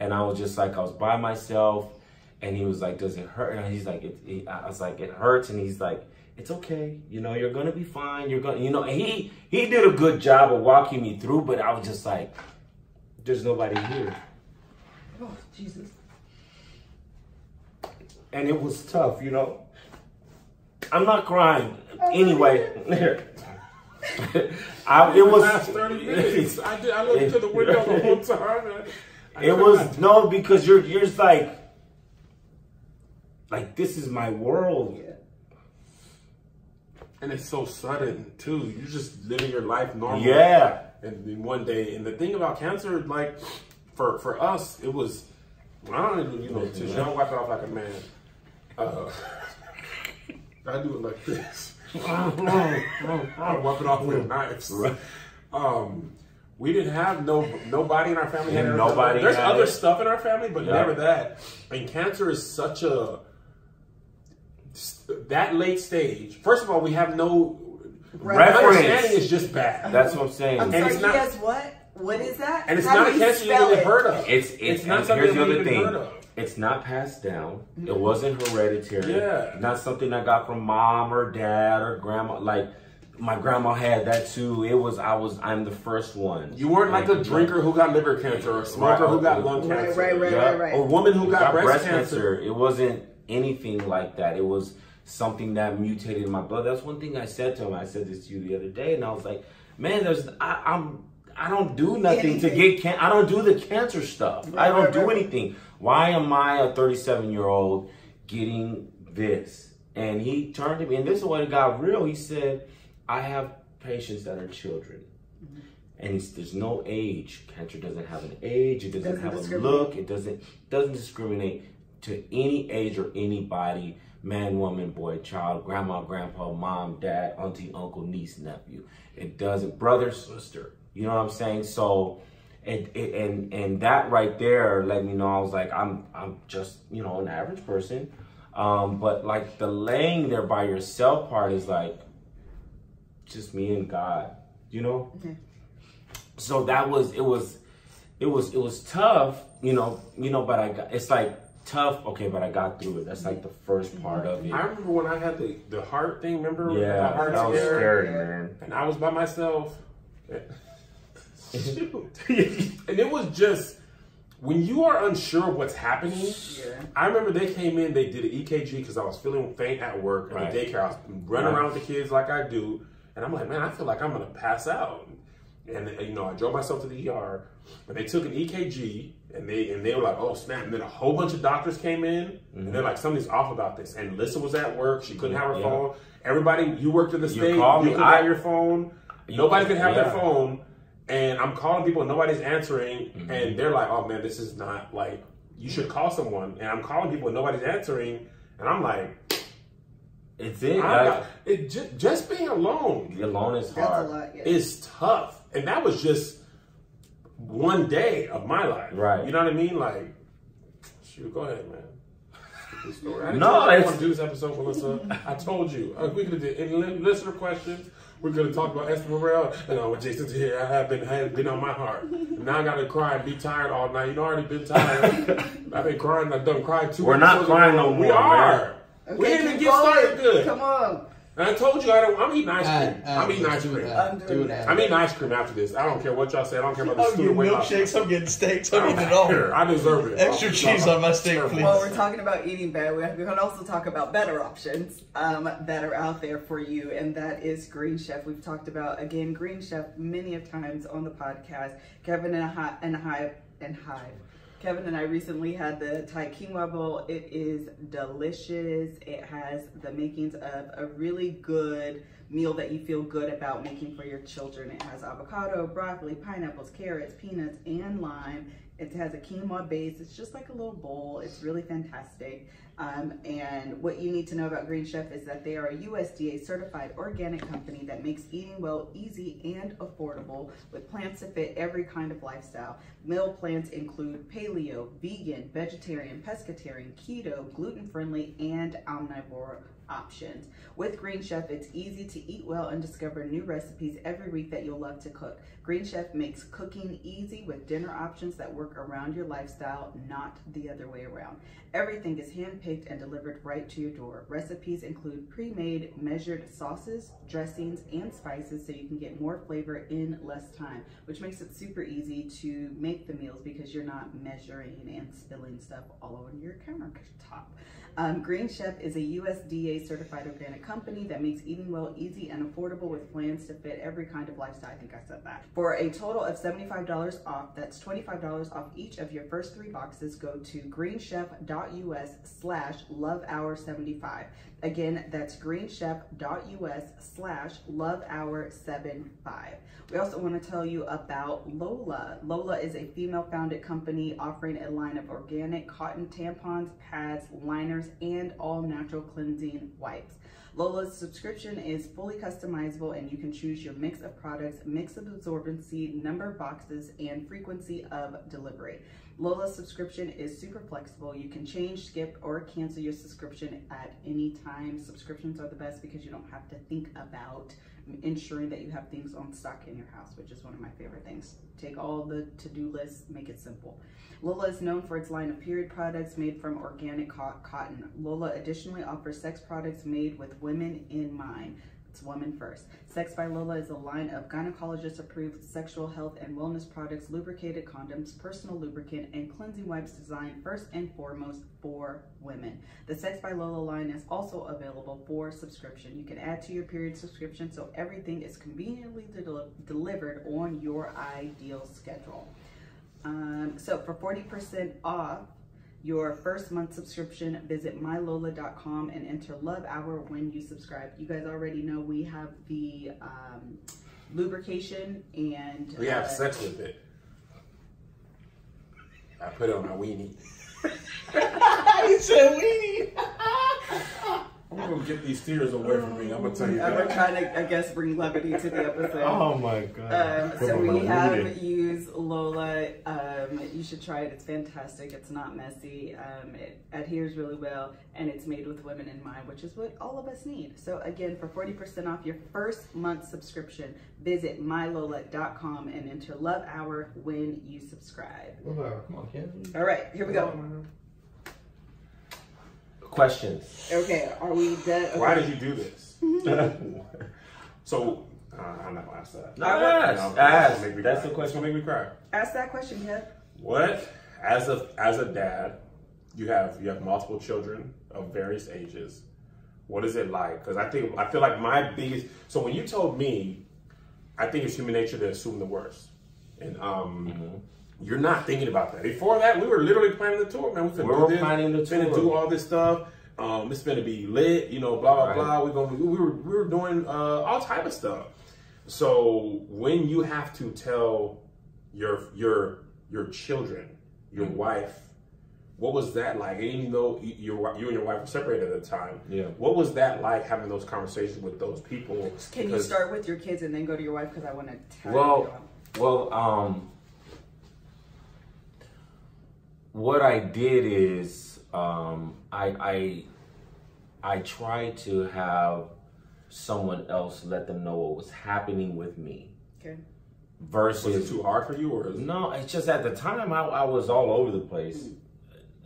and I was just like, I was by myself, and he was like, "Does it hurt?" And he's like, it, it, I was like, "It hurts," and he's like, "It's okay, you know, you're gonna be fine. You're gonna, you know." And he he did a good job of walking me through, but I was just like, "There's nobody here." Oh, Jesus. and it was tough, you know. I'm not crying anyway. I, it last was 30 minutes. I, did, I looked to the window the whole time. I it was not- no because you're you're just like like this is my world. And it's so sudden too. You're just living your life normally. Yeah. And one day, and the thing about cancer, like for for us, it was. I don't even, you know, Jean wipe it off like a man. Uh, I do it like this. I wipe it off with knives. Right. Um, we didn't have no nobody in our family. had And it. nobody There's had other it. stuff in our family, but Yeah. never that. And cancer is such a that late stage. First of all, we have no Right. understanding is just bad. That's what I'm saying. I'm And sorry, it's not- he has what? What is that? And it's How not a you cancer you spell even it? heard of. It's it's, It's not something here's the we've other even thing. Heard of. It's not passed down. It wasn't hereditary. Yeah. Not something I got from mom or dad or grandma. Like my grandma had that too. It was I was I'm the first one. You weren't like a drinker who got liver cancer or a smoker who got lung Right, cancer. right, right, Yeah. right, right. Or a woman who got, got breast, cancer. It wasn't anything like that. It was something that mutated in my blood. That's one thing I said to him. I said this to you the other day, and I was like, "Man, there's I, I'm I don't do nothing to get can. I don't do the cancer stuff. I don't right, do right. anything. Why am I a 37 year old getting this?" And he turned to me, and this is when it got real. He said, "I have patients that are children." Mm-hmm. And there's no age. Cancer doesn't have an age. It doesn't, Doesn't have a look. It doesn't doesn't discriminate to any age or anybody. Man, woman, boy, child, grandma, grandpa, mom, dad, auntie, uncle, niece, nephew. It doesn't brother, sister. You know what I'm saying? So, it, it, and and that right there let me know I was like I'm I'm just you know an average person, um, but like the laying there by yourself part is like just me and God, you know Okay. so that was it was it was it was tough you know you know but i got it's like tough okay but i got through it that's like the first part of it I remember when I had the, the heart thing, remember? yeah The heart that was scare? scary man And I was by myself. Shoot. and it was just, when you are unsure of what's happening, Yeah. I remember they came in, they did an EKG because I was feeling faint at work at Right. the daycare. I was running Right. around with the kids like I do. And I'm like, man, I feel like I'm going to pass out. And, uh, you know, I drove myself to the ER, and they took an EKG, and they and they were like, oh, snap. And then a whole bunch of doctors came in, and they're like, something's off about this. And Lissa was at work. She couldn't have her Yeah. phone. Everybody, you worked at the state. called You me. could I- have your phone. Nobody could have Yeah. their phone. And I'm calling people, and nobody's answering. Mm-hmm. And they're like, oh, man, this is not like, you should call someone. And I'm calling people, and nobody's answering. And I'm like, it's it I like, got, it just, just being alone alone is That's a hard lot. Yeah. is tough. And that was just one day of my life. Right. You know what I mean? Like, shoot, go ahead, man. This story. I didn't No, I want to do this episode, Melissa. I told you. Uh, we could have did any listener questions. We're gonna talk about Esther Morel. And with Jason's here, I have been has been on my heart. And now I gotta cry and be tired all night. You know, I already been tired. I've been crying. I've done cried too. We're not episodes in a crying row. no We are. Okay, we didn't even get started good. Come on. And I told you I don't. I'm eating ice cream. Add, add, I'm eating ice do cream. that. I'm Do doing that. I'm eating ice cream after this. I don't care what y'all say. I don't care about the I'm stupid getting milkshakes. I'm getting steaks. I I'm eating it all. care. I deserve it. Extra Oh, cheese on my steak, please. Well, we're talking about eating better. We we can also talk about better options um, that are out there for you, and that is Green Chef. We've talked about again Green Chef many of times on the podcast. Kevin and Hi- and Hive and Hive. Kevin and I recently had the Thai quinoa bowl. It is delicious. It has the makings of a really good meal that you feel good about making for your children. It has avocado, broccoli, pineapples, carrots, peanuts, and lime. It has a quinoa base. It's just like a little bowl. It's really fantastic. Um, and what you need to know about Green Chef is that they are a USDA certified organic company that makes eating well easy and affordable with plants to fit every kind of lifestyle. Meal plans include paleo, vegan, vegetarian, pescatarian, keto, gluten friendly, and omnivore options. With Green Chef, it's easy to eat well and discover new recipes every week that you'll love to cook. Green Chef makes cooking easy with dinner options that work around your lifestyle, not the other way around. Everything is hand-picked and delivered right to your door. Recipes include pre-made measured sauces, dressings, and spices so you can get more flavor in less time, which makes it super easy to make the meals because you're not measuring and spilling stuff all over your countertop. Um, Green Chef is a USDA certified organic company that makes eating well easy and affordable with plans to fit every kind of lifestyle. I think I said that. For a total of $75 off, that's $25 off each of your first three boxes, go to greenchef.us slash lovehour75. Again, that's greenchef.us slash lovehour75. We also want to tell you about Lola. Lola is a female founded company offering a line of organic cotton tampons, pads, liners, and all natural cleansing wipes. Lola's subscription is fully customizable and you can choose your mix of products, mix of absorbency, number of boxes, and frequency of delivery. Lola's subscription is super flexible. You can change, skip, or cancel your subscription at any time. Subscriptions are the best because you don't have to think about ensuring that you have things on stock in your house, which is one of my favorite things. Take all the to-do lists, make it simple. Lola is known for its line of period products made from organic cotton. Lola additionally offers sex products made with women in mind. It's women first. Sex by Lola is a line of gynecologist approved sexual health and wellness products, lubricated condoms, personal lubricant, and cleansing wipes designed first and foremost for women. The Sex by Lola line is also available for subscription. You can add to your period subscription so everything is conveniently de delivered on your ideal schedule. Um, so for 40% off, your first month subscription, visit mylola.com and enter Love Hour when you subscribe. You guys already know we have the um, lubrication and we have uh, sex with it. I put it on my weenie. you said weenie. I'm gonna get these tears away from me. I'm gonna tell you. that. We're trying to, I guess, bring levity to the episode. Oh my god! Um, so we have used Lola. Um, you should try it. It's fantastic. It's not messy. Um, it adheres really well, and it's made with women in mind, which is what all of us need. So again, for 40% off your first month subscription, visit mylola.com and enter Love Hour when you subscribe. Love Hour, come on, Ken. All right, here we go questions. Okay, are we done? Okay. Why did you do this? so uh, I'm not gonna ask that. No, ask. ask. That's cry. the question. Gonna make me cry. Ask that question, Kev. What, as a as a dad, you have you have multiple children of various ages. What is it like? Because I think I feel like my biggest. So when you told me, I think it's human nature to assume the worst, and um. Mm-hmm you're not thinking about that. Before that, we were literally planning the tour, man. We, we were planning the tour. Finna do all this stuff. Um, it's gonna be lit, you know, blah blah right. blah. We're gonna we were we were doing uh, all type of stuff. So when you have to tell your your your children, your mm-hmm. wife, what was that like? And even though you, you and your wife were separated at the time, yeah, what was that like having those conversations with those people? Can because, you start with your kids and then go to your wife? Because I want to tell well, you. Well, um, what I did is um, I, I I tried to have someone else let them know what was happening with me. Okay. Versus was it too hard for you, or no? It's just at the time I, I was all over the place,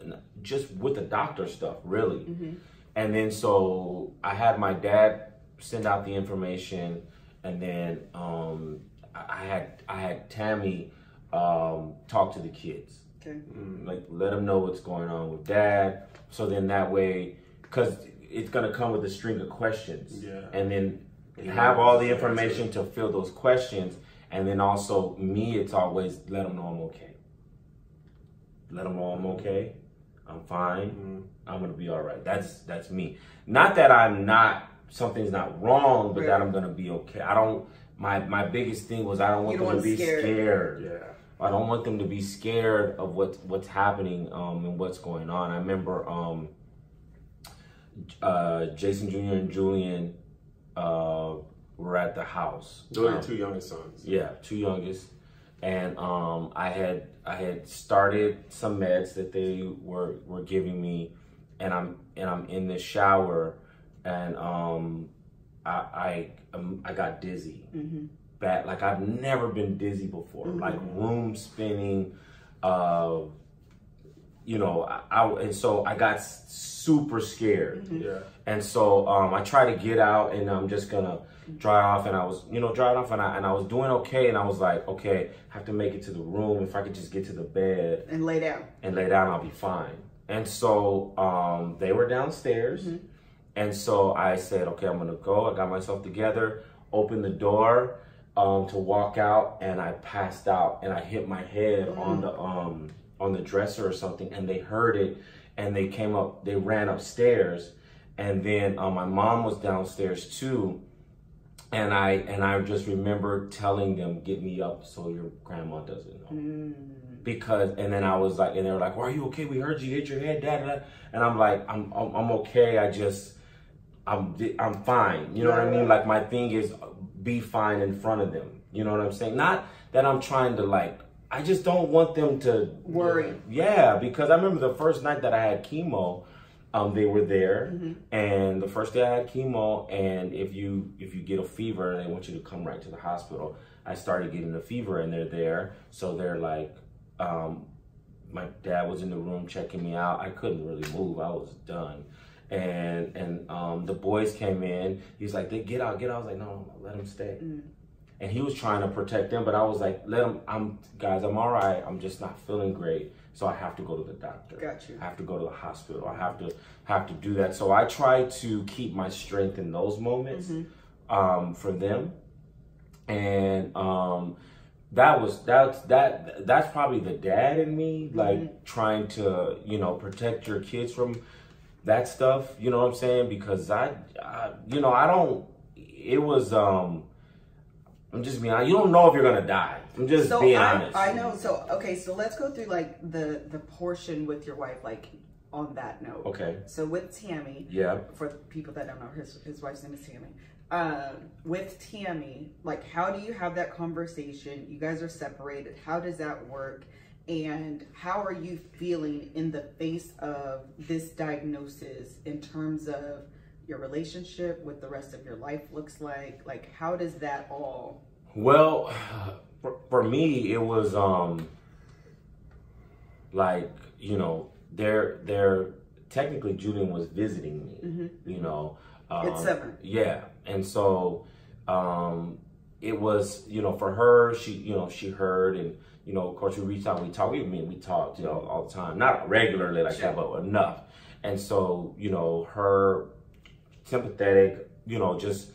mm-hmm. just with the doctor stuff, really. Mm-hmm. And then so I had my dad send out the information, and then um, I had I had Tammy um, talk to the kids Okay. Mm, like let them know what's going on with dad. So then that way, because it's gonna come with a string of questions. Yeah. And then have all the information to fill those questions. And then also me, it's always let them know I'm okay. Let them know I'm okay. I'm fine. Mm-hmm. I'm gonna be all right. That's that's me. Not that I'm not something's not wrong, but right. that I'm gonna be okay. I don't. My my biggest thing was I don't want don't them want to be scared. scared. Yeah. I don't want them to be scared of what's what's happening um, and what's going on. I remember um, uh, Jason Jr. and Julian uh, were at the house. Those are um, two youngest sons. Yeah, two youngest, and um, I had I had started some meds that they were were giving me, and I'm and I'm in the shower and um, I I um, I got dizzy. Mhm. Bad, like I've never been dizzy before. Mhm. Like room spinning. Uh, you know, I, I and so I got super scared. Yeah. And so um, I tried to get out and I'm just gonna dry off and I was, you know, drying off and I, and I was doing okay and I was like, okay, have to make it to the room. If I could just get to the bed And lay down. and lay down, I'll be fine. And so um, they were downstairs. And so I said, okay, I'm gonna go. I got myself together, opened the door um, to walk out and I passed out and I hit my head on the um, on the dresser or something and they heard it and they came up, they ran upstairs and then uh, my mom was downstairs too and i and i just remember telling them get me up so your grandma doesn't know. Mm. because and then i was like and they were like well, are you okay? We heard you hit your head da, da, da. and i'm like I'm, I'm i'm okay i just i'm i'm fine. You know what i mean? Like my thing is be fine in front of them you know what i'm saying not that i'm trying to like i just don't want them to Worry. yeah, because I remember the first night that I had chemo, um, they were there, and the first day I had chemo, and if you if you get a fever, and they want you to come right to the hospital. I started getting a fever, and they're there, so they're like, um, my dad was in the room checking me out. I couldn't really move; I was done. And and um, the boys came in. He's like, "They get out, get out." I was like, "No, no, let them stay." and he was trying to protect them but i was like let him i'm guys i'm all right. I'm just not feeling great. So i have to go to the doctor. Got you. i have to go to the hospital. I have to have to do that. So i try to keep my strength in those moments um, for them. And um, that was that's that that's probably the dad in me like trying to you know protect your kids from that stuff you know what i'm saying because i, I you know i don't it was um i'm just being honest. you don't know if you're gonna die i'm just so being I, honest I know. So okay, so let's go through like the the portion with your wife, like on that note. okay So with Tammy, yeah for the people that don't know, his his wife's name is Tammy. Um, with Tammy, like how do you have that conversation? You guys are separated. How does that work? And how are you feeling in the face of this diagnosis in terms of your relationship, what the rest of your life looks like? Like how does that all Well, for, for me, it was um like you know they're they're technically Julian was visiting me. You know, um, It's seven. Yeah, and so um it was you know for her she you know she heard and you know of course we reached out we talked we I mean we talked you know all the time. Not regularly like that but enough. And so you know her sympathetic you know just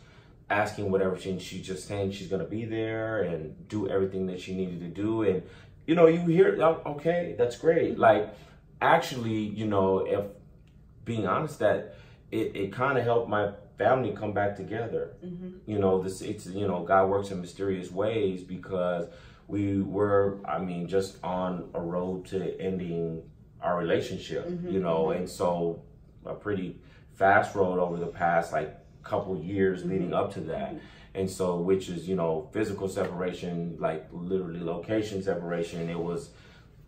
asking whatever she she's just saying she's gonna be there and do everything that she needed to do. And you know you hear okay that's great. Mm-hmm. Like actually you know if being honest that it, it kind of helped my family come back together. Mm-hmm. You know this it's you know god works in mysterious ways because we were i mean just on a road to ending our relationship mm-hmm. you know and so a pretty fast road over the past like couple years mm-hmm. leading up to that. Mm-hmm. And so which is you know physical separation like literally location separation it was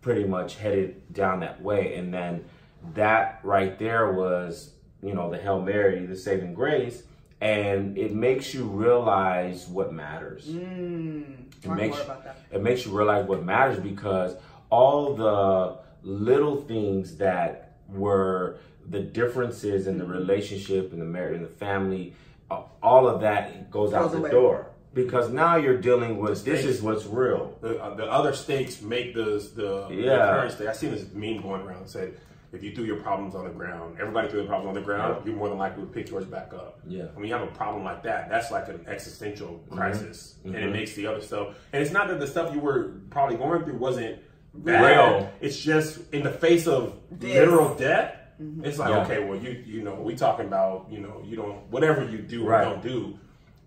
pretty much headed down that way. And then that right there was you know the hail mary the saving grace and it makes you realize what matters. Mm, it talk makes more about that? it makes you realize what matters because all the little things that were the differences in the relationship and the marriage and the family uh, all of that goes out Goes the away. door because now you're dealing with this is what's real The, uh, the other states make the the, the Yeah. current state. I seen this meme going around said if you threw your problems on the ground, everybody threw their problems on the ground, you're more than likely to pick yours back up. Yeah. And when you have a problem like that, that's like an existential Mm-hmm. crisis, and it mm-hmm. makes the other stuff. And it's not that the stuff you were probably going through wasn't bad. Real. It's just in the face of This. literal death. Mm-hmm. It's like Yeah. okay, well you you know we talking about you know you don't whatever you do or Right. don't do.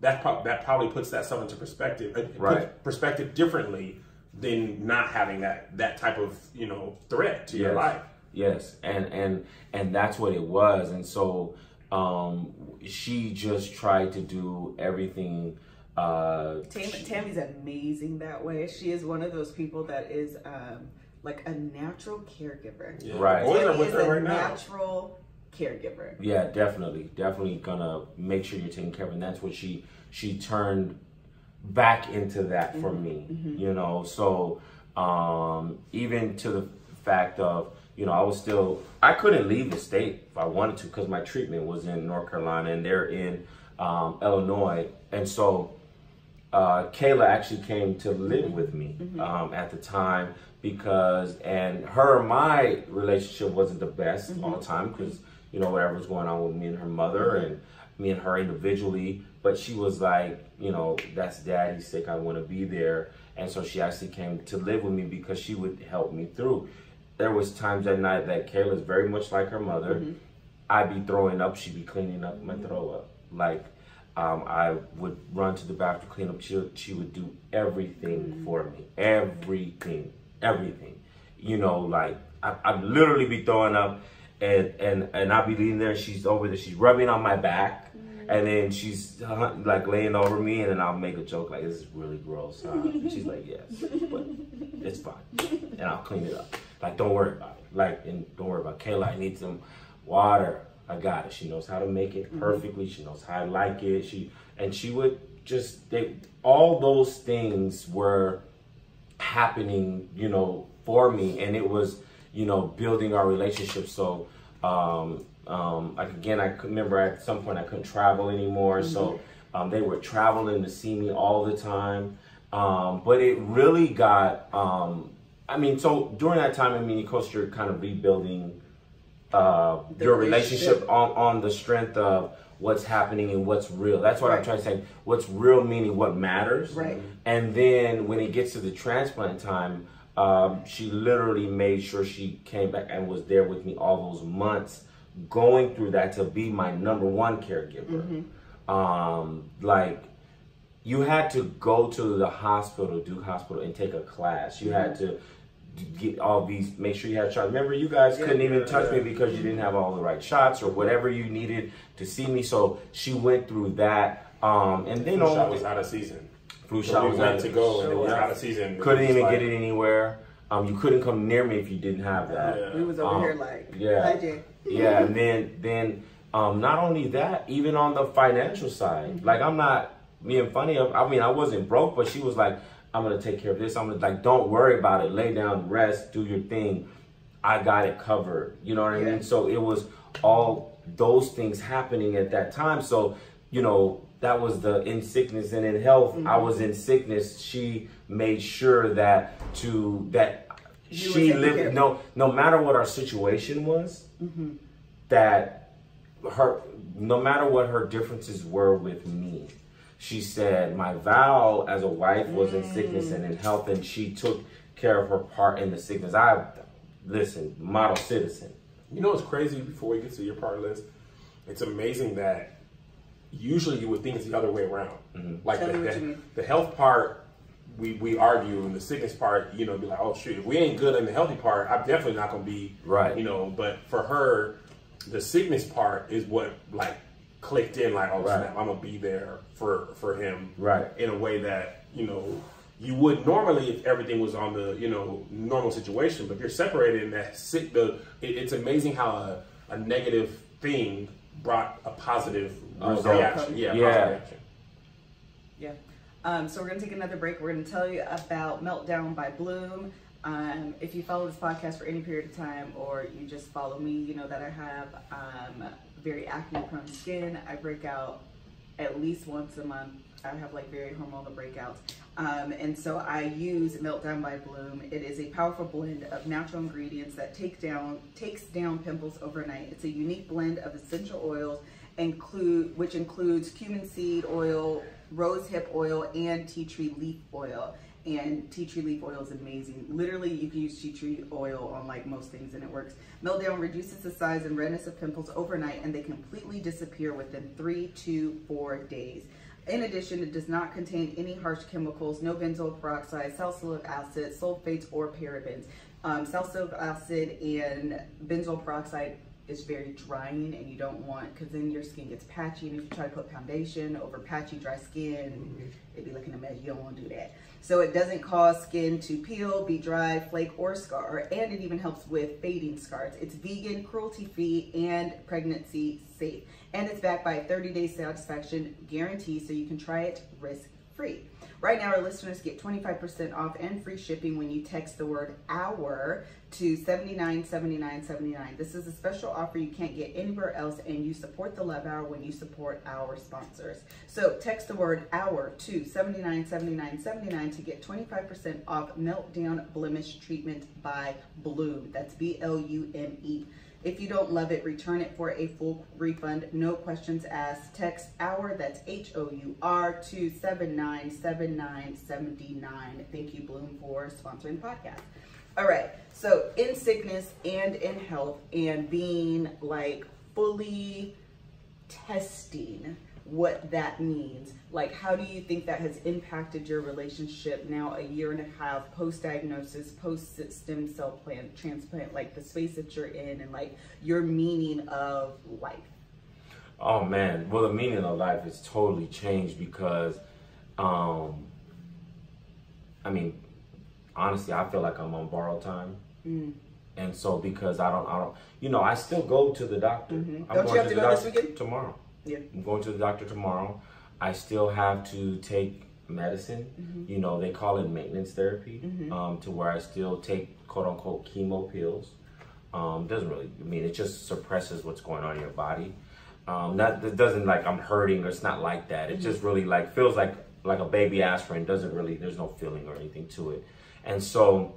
That pro- that probably puts that stuff into perspective. It puts Right. perspective differently than not having that that type of you know threat to your life. Yes, and and and that's what it was, and so um, she just tried to do everything. Uh, Tam- Tammy's amazing that way. She is one of those people that is um, like a natural caregiver. Yeah. Right. The boys are Tammy with is her a right now. natural caregiver. Yeah, definitely, definitely gonna make sure you're taking care of, and that's what she she turned back into that for me. You know, so um, even to the fact of you know I was still I couldn't leave the state if I wanted to because my treatment was in North Carolina and they're in um, Illinois, and so uh, Kayla actually came to live with me um, at the time because, and her and my relationship wasn't the best all the time because, you know, whatever was going on with me and her mother and me and her individually. But she was like, you know, that's daddy's sick. I want to be there. And so she actually came to live with me because she would help me through. There was times at night that Kayla's very much like her mother. I'd be throwing up, she'd be cleaning up my throw up. Like, um, I would run to the bathroom, clean up. She, she would do everything for me. Everything. Everything. You know, like, I, I'd literally be throwing up and, and, and I'd be leaning there. She's over there. She's rubbing on my back. And then she's uh, like laying over me, and then I'll make a joke like, "This is really gross." Huh? She's like, "Yes, but it's fine," and I'll clean it up. Like, don't worry about it. Like, and don't worry about it. Kayla. I need some water. I got it. She knows how to make it perfectly. She knows how I like it. She and she would just they all those things were happening, you know, for me, and it was you know building our relationship. So um, um, like again, I could remember at some point I couldn't travel anymore, so um, they were traveling to see me all the time. Um, but it really got. Um, I mean, so during that time, I mean, of course, you're kind of rebuilding uh, your relationship. relationship on, on the strength of what's happening and what's real. That's what I'm trying to say. What's real meaning what matters. Right. And then when it gets to the transplant time, um, she literally made sure she came back and was there with me all those months, going through that to be my number one caregiver. Um, like you had to go to the hospital, Duke Hospital, and take a class. You had to get all these, make sure you had shots. Remember, you guys couldn't even touch me because you didn't have all the right shots or whatever you needed to see me. So she went through that. Um, and then Flu shot was out of season. flu So shot we was went out to go and it was out of season. Couldn't even like- get it anywhere. Um, you couldn't come near me if you didn't have that. Yeah. We was over Um, here like, yeah. hi Jay. Yeah, and then then um, not only that, even on the financial side, like I'm not being funny. I mean, I wasn't broke, but she was like, "I'm gonna take care of this. I'm gonna like, don't worry about it. Lay down, rest, do your thing. I got it covered." You know what I Yeah. mean? So it was all those things happening at that time. So you know that was the in sickness and in health. I was in sickness. She made sure that to that You she lived no no matter what our situation was that her no matter what her differences were with me she said my vow as a wife was in sickness and in health and she took care of her part in the sickness i listen model citizen You know what's crazy before we get to your part list? It's amazing that usually you would think it's the other way around. Mm-hmm. Like Tell the, the, the health part, we, we argue, and the sickness part, you know, be like, oh shoot, if we ain't good in the healthy part, I'm definitely not gonna be Right. You know, but for her, the sickness part is what like clicked in, like, oh Right. snap, I'm gonna be there for for him, Right. In a way that you know you would normally if everything was on the you know normal situation, but you're separated in that sick, the it, it's amazing how a, a negative thing brought a positive Result. reaction. Yeah, Yeah. positive reaction. Yeah. Um, so we're going to take another break. We're going to tell you about Meltdown by Blume. Um, if you follow this podcast for any period of time or you just follow me, you know that I have um, very acne prone skin. I break out at least once a month. I have like very hormonal breakouts. Um, and so I use Meltdown by Blume. It is a powerful blend of natural ingredients that take down takes down pimples overnight. It's a unique blend of essential oils include which includes cumin seed oil, rose hip oil, and tea tree leaf oil. And tea tree leaf oil is amazing. Literally, you can use tea tree oil on like most things and it works. Meltdown reduces the size and redness of pimples overnight and they completely disappear within three to four days. In addition, it does not contain any harsh chemicals, no benzoyl peroxide, salicylic acid, sulfates, or parabens. Um, salicylic acid and benzoyl peroxide is very drying and you don't want because then your skin gets patchy and if you try to put foundation over patchy dry skin it'd be looking a mess you don't want to do that so it doesn't cause skin to peel be dry flake or scar and it even helps with fading scars. It's vegan cruelty free and pregnancy safe. And it's backed by a 30 day satisfaction guarantee so you can try it risk free Right now, our listeners get 25% off and free shipping when you text the word hour to 797979. This is a special offer you can't get anywhere else, and you support the Love Hour when you support our sponsors. So text the word hour to 797979 to get 25% off Meltdown Blemish Treatment by Blume. That's B L U M E. If you don't love it, return it for a full refund. No questions asked. Text hour, that's H O U R, to 797979. Thank you, Blume, for sponsoring the podcast. All right, so in sickness and in health, and being like fully testing what that means. Like, how do you think that has impacted your relationship now, a year and a half post diagnosis, post stem cell plant transplant, like the space that you're in, and like your meaning of life? Oh man, well the meaning of life has totally changed because, um, I mean, honestly, I feel like I'm on borrowed time. Mm. And so because I don't, I don't, you know, I still go to the doctor. Mhm. I'm Don't you have to the go this doctor weekend? Tomorrow. Yeah. I'm going to the doctor tomorrow. I still have to take medicine. Mm-hmm. You know, they call it maintenance therapy, um, to where I still take quote unquote chemo pills. Um, doesn't really, I mean, it just suppresses what's going on in your body. Um, not, it doesn't like I'm hurting or it's not like that. It just really like feels like like a baby aspirin. Doesn't really, there's no feeling or anything to it. And so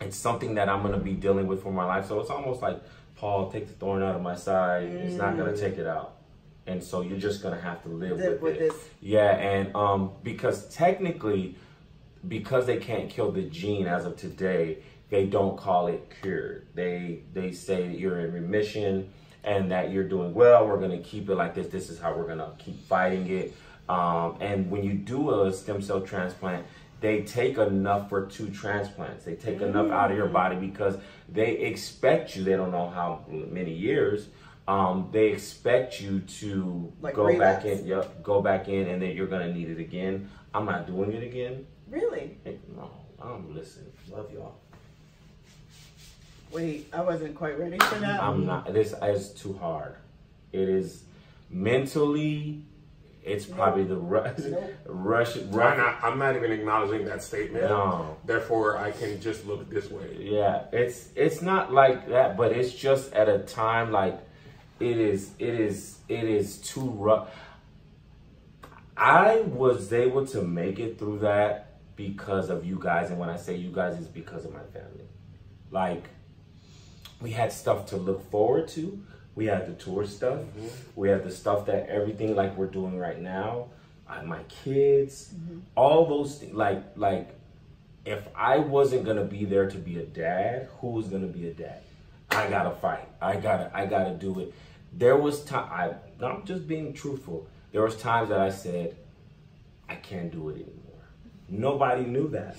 it's something that I'm gonna be dealing with for my life. So it's almost like Paul, take the thorn out of my side. It's not gonna take it out. And so you're just gonna have to live Live with, with it. this. Yeah, and um, because technically, because they can't kill the gene as of today, they don't call it cured. They they say that you're in remission and that you're doing well. We're gonna keep it like this. This is how we're gonna keep fighting it. Um, and when you do a stem cell transplant, they take enough for two transplants. They take enough out of your body because they expect you. They don't know how many years. Um, they expect you to Like go relapse. back in. Yep, go back in, and then you're gonna need it again. I'm not doing it again. Really? Heck no, I'm listen. Love y'all. Wait, I wasn't quite ready for that. I'm not. This is too hard. It is mentally. It's probably the rush. Nope. Rush. I'm rush not, I'm not even acknowledging that statement. No. Therefore, I can just look this way. Yeah, it's it's not like that, but it's just at a time like it is it is it is too rough. I was able to make it through that because of you guys, and when I say you guys, it's because of my family. Like we had stuff to look forward to. We had the tour stuff. Mm-hmm. We had the stuff that everything like we're doing right now. I, my kids, mm-hmm. all those things. Like like if I wasn't gonna be there to be a dad, who was gonna be a dad? I gotta fight. I gotta I gotta do it. There was time I'm just being truthful. There was times that I said, I can't do it anymore. Nobody knew that.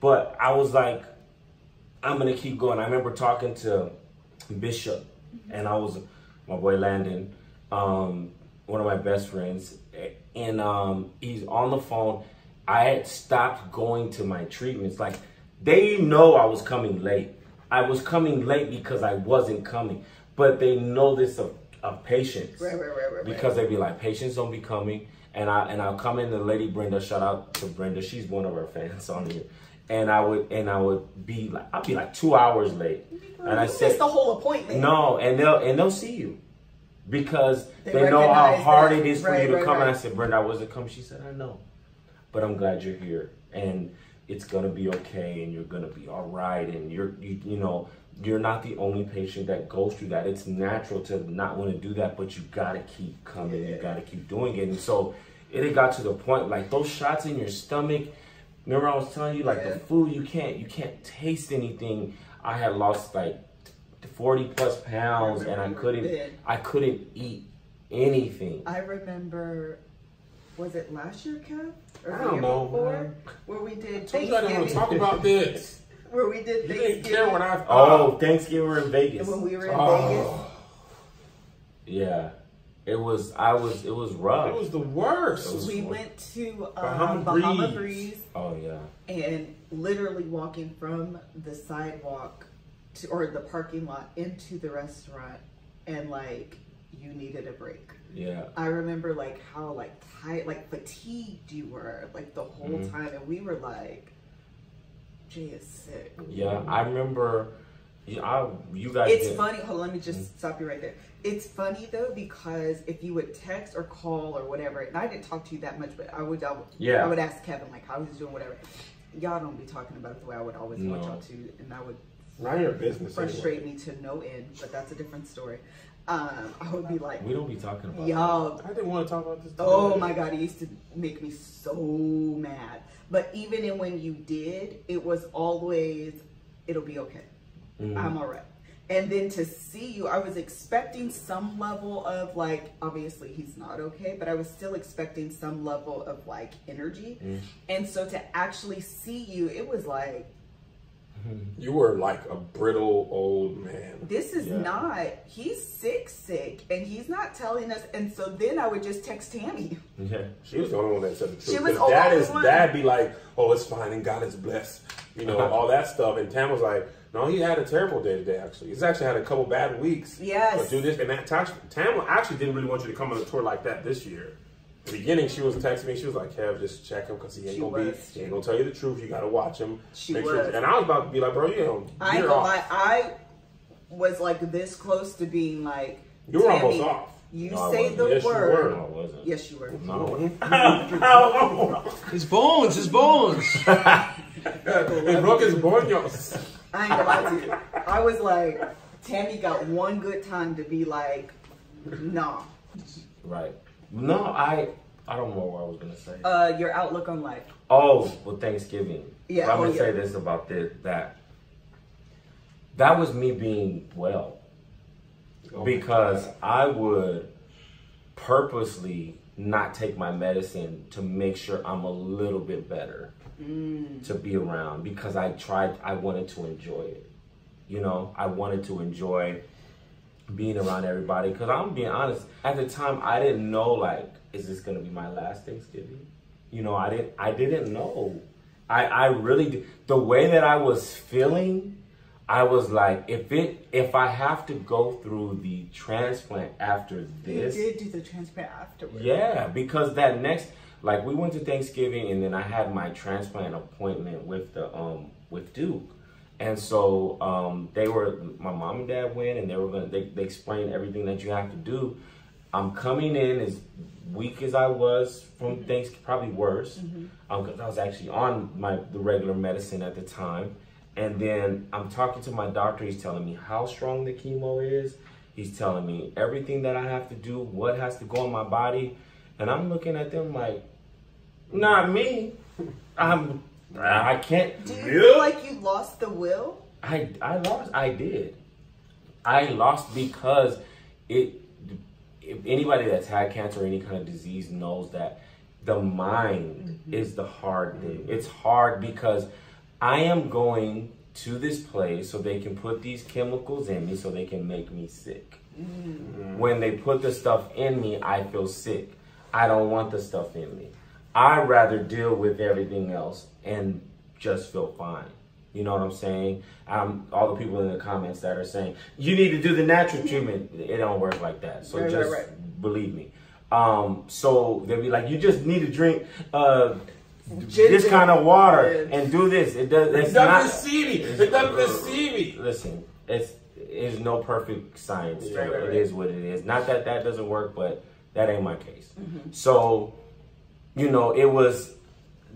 But I was like, I'm gonna keep going. I remember talking to Bishop and I was my boy Landon, um, one of my best friends, and um, he's on the phone. I had stopped going to my treatments. Like they know I was coming late. I was coming late because I wasn't coming, but they know this of, of patients Right, right, right, right, right. because they'd be like, patients don't be coming, and I and I'll come in. The lady Brenda, shout out to Brenda, she's one of our fans on here, and I would and I would be like, I'd be like two hours late, and I said, the whole appointment. no, and they'll and they'll see you because They they, know how hard that. it is for Right, you to right, come. And I said, Brenda, I wasn't coming. She said, I know, but I'm glad you're here, and it's gonna be okay, and you're gonna be all right, and you're you, you know you're not the only patient that goes through that. It's natural to not want to do that, but you gotta keep coming. You gotta keep doing it, and so it had got to the point like those shots in your stomach. Remember, I was telling you like Yeah. the food you can't you can't taste anything. I had lost like 40 plus pounds and I couldn't. I couldn't eat anything. I remember, was it last year, Kev? Or I don't know, Before, where we did I you I didn't want to talk about this. where we did You didn't care what I Oh. Thanksgiving we're in Vegas. when we were in Oh, Yeah, it was. I was. It was rough. it was the worst. Vegas, we went to uh, Bahama Bahama, Breeze. Breeze. oh yeah. and literally walking from the sidewalk to or the parking lot into the restaurant and like you needed a break. Yeah. I remember like how like tight like fatigued you were like the whole Mhm. time and we were like Jay is sick. Yeah. I remember. Yeah, I, you guys. It's did- funny. Hold on, let me just stop you right there. It's funny though because if you would text or call or whatever, and I didn't talk to you that much, but I would, I would, Yeah. I would ask Kevin like how he's doing, whatever. Y'all don't be talking about it the way I would always want y'all to, and I would Not your business. frustrate me to no end. But that's a different story. Um, I would be like, We don't be talking about. y'all, I didn't want to talk about this. Oh my god, it used to make me so mad. But even in when you did, it was always, it'll be okay. Mhm. I'm all right. And then to see you, I was expecting some level of like, obviously he's not okay, but I was still expecting some level of like energy. Mm. And so to actually see you, it was like, Mm-hmm. You were like a brittle old man. this is Yeah. not, he's sick, sick, and he's not telling us. And so then I would just text Tammy. Yeah. She was the only one that said the truth. She was 'Cause the dad is one. dad be like, oh, it's fine and God is blessed, you know, all that stuff. And Tam was like, no, he had a terrible day today. Actually, he's actually had a couple bad weeks. Yes. But do this and that. Tam, Tam actually didn't really want you to come on a tour like that this year. In the beginning, she was texting me. She was like, "Kev, just check him because he ain't She gonna was. be. He ain't gonna tell you the truth. You gotta watch him. She Make was. And I was about to be like, bro, you know, I ain't you're off. lie, I was like this close to being like, You were almost off. You No, I say the Yes, you word. were. No, it wasn't. Yes, you were. No. His bones, his bones. He broke his bones. I ain't gonna lie to you. I was like, Tammy got one good time to be like, nah. right. No, I. I don't know what I was gonna say. Uh, your outlook on life. Oh, well, Thanksgiving. Yeah, But I'm oh, gonna yeah. say this about this that that was me being well Oh because I would purposely not take my medicine to make sure I'm a little bit better Mm. to be around because I tried. I wanted to enjoy it. You know, I wanted to enjoy being around everybody because I'm being honest. At the time, I didn't know like, is this gonna be my last Thanksgiving? You know, I didn't. I didn't know. I I really did. the way that I was feeling. I was like, if it if I have to go through the transplant after this, You did do the transplant afterwards. yeah, because that next, like we went to Thanksgiving and then I had my transplant appointment with the um with Duke, and so um they were my mom and dad went and they were gonna they, they explained everything that you have to do. I'm coming in as weak as I was from things probably worse. Um, 'cause I was actually on my the regular medicine at the time, and then I'm talking to my doctor. He's telling me how strong the chemo is. He's telling me everything that I have to do, what has to go in my body, and I'm looking at them like, not me. I'm. I can't. Do you feel like you lost the will? I I lost. I did. I lost because it. If anybody that's had cancer or any kind of disease knows that the mind mm-hmm. is the hard thing. It's hard because I am going to this place so they can put these chemicals in me so they can make me sick. Mm. When they put the stuff in me, I feel sick. I don't want the stuff in me. I rather deal with everything else and just feel fine. You know what I'm saying? Um, all the people in the comments that are saying you need to do the natural treatment, it don't work like that. So Right, right, just right. believe me. Um, so they'll be like, you just need to drink uh, this kind of water Yeah. and do this. It does. It's It not. doesn't see me. It doesn't see me. Listen, it's it's no perfect science. to Right, it. right, It right. is what it is. Not that that doesn't work, but that ain't my case. Mm-hmm. So, you know, it was.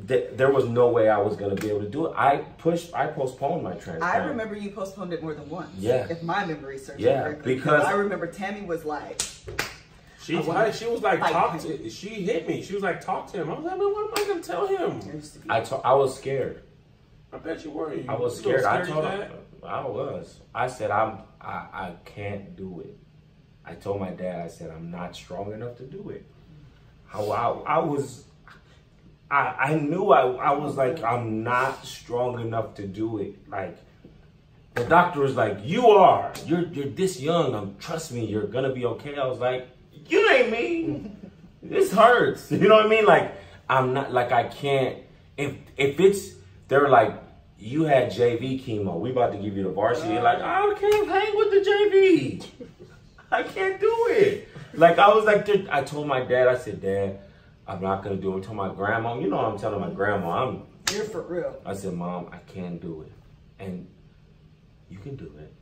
Th- there was no way I was going to be able to do it. I pushed. I postponed my transplant. I remember you postponed it more than once. Yeah. If my memory serves Yeah, me correctly. because- I remember Tammy was like, She, I she was like, Like- talk to. She hit me. She was like, talk to him. I was like, man, what am I gonna tell him? there used to be I to- I was scared. I bet you were. You, I was you little scared. I told cat. him. I was. I said I'm. I, I can't do it. I told my dad. I said I'm not strong enough to do it. I, I, I was. I, I knew I, I was like, I'm not strong enough to do it. Like, the doctor was like, you are. You're, you're this young. Um, trust me, you're going to be okay. I was like, you ain't me. this hurts. You know what I mean? Like, I'm not, like, I can't. If, if it's, they're like, you had JV chemo. We about to give you the varsity. You're like, I can't hang with the JV. I can't do it. Like I was like, I told my dad, I said, Dad, I'm not gonna do it. I told my grandma, you know, I'm telling my grandma, I'm. You're for real. I said, Mom, I can't do it, and you can do it.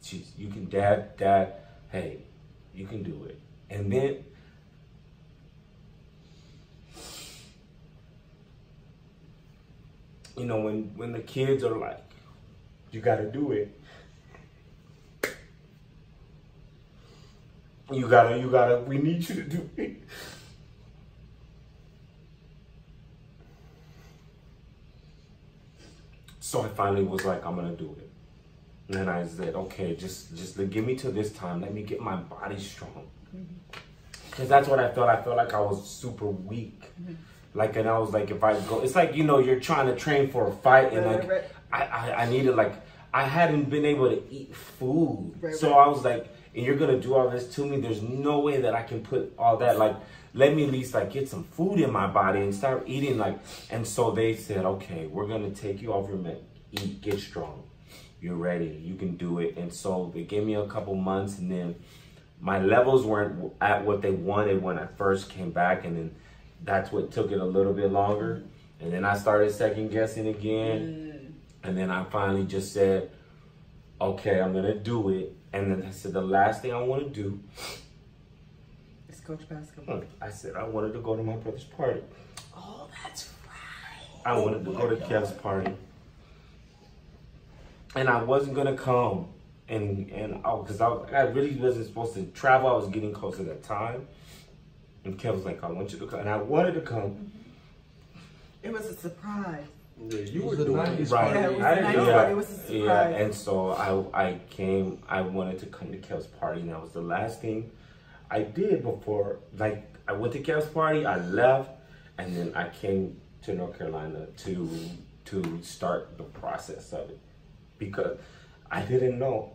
She's, you can, Dad, Dad, hey, you can do it. And then you know, when when the kids are like, you got to do it. You gotta, you gotta. We need you to do it. So I finally was like, I'm gonna do it. And then I said, okay, just just give me to this time. Let me get my body strong. Mm-hmm. Because that's what I felt. I felt like I was super weak. Mm-hmm. Like, and I was like, if I go, it's like, you know, you're trying to train for a fight and like, right. I, I, I needed like, I hadn't been able to eat food. Right, so right. I was like, and you're going to do all this to me. There's no way that I can put all that, like, let me at least like get some food in my body and start eating like, and so they said, okay, we're going to take you off your med, eat, get strong. You're ready. You can do it. And so they gave me a couple months and then my levels weren't at what they wanted when I first came back, and then that's what took it a little bit longer. And then I started second guessing again, mm. and then I finally just said, "Okay, I'm gonna do it." And then I said, "The last thing I want to do," coach basketball. I said, "I wanted to go to my brother's party. Oh, that's right. I wanted to go to Kev's party, and I wasn't gonna come." And and oh, because I, I really wasn't supposed to travel. I was getting close to that time. And Kev was like, I want you to come. And I wanted to come. Mm-hmm. It was a surprise. Yeah, you were the doing 90s it. Right. Yeah, it was I a didn't nice know one. that. It was a Yeah, and so I I came. I wanted to come to Kev's party, and that was the last thing I did before. Like I went to Kev's party, I left, and then I came to North Carolina to to start the process of it because I didn't know.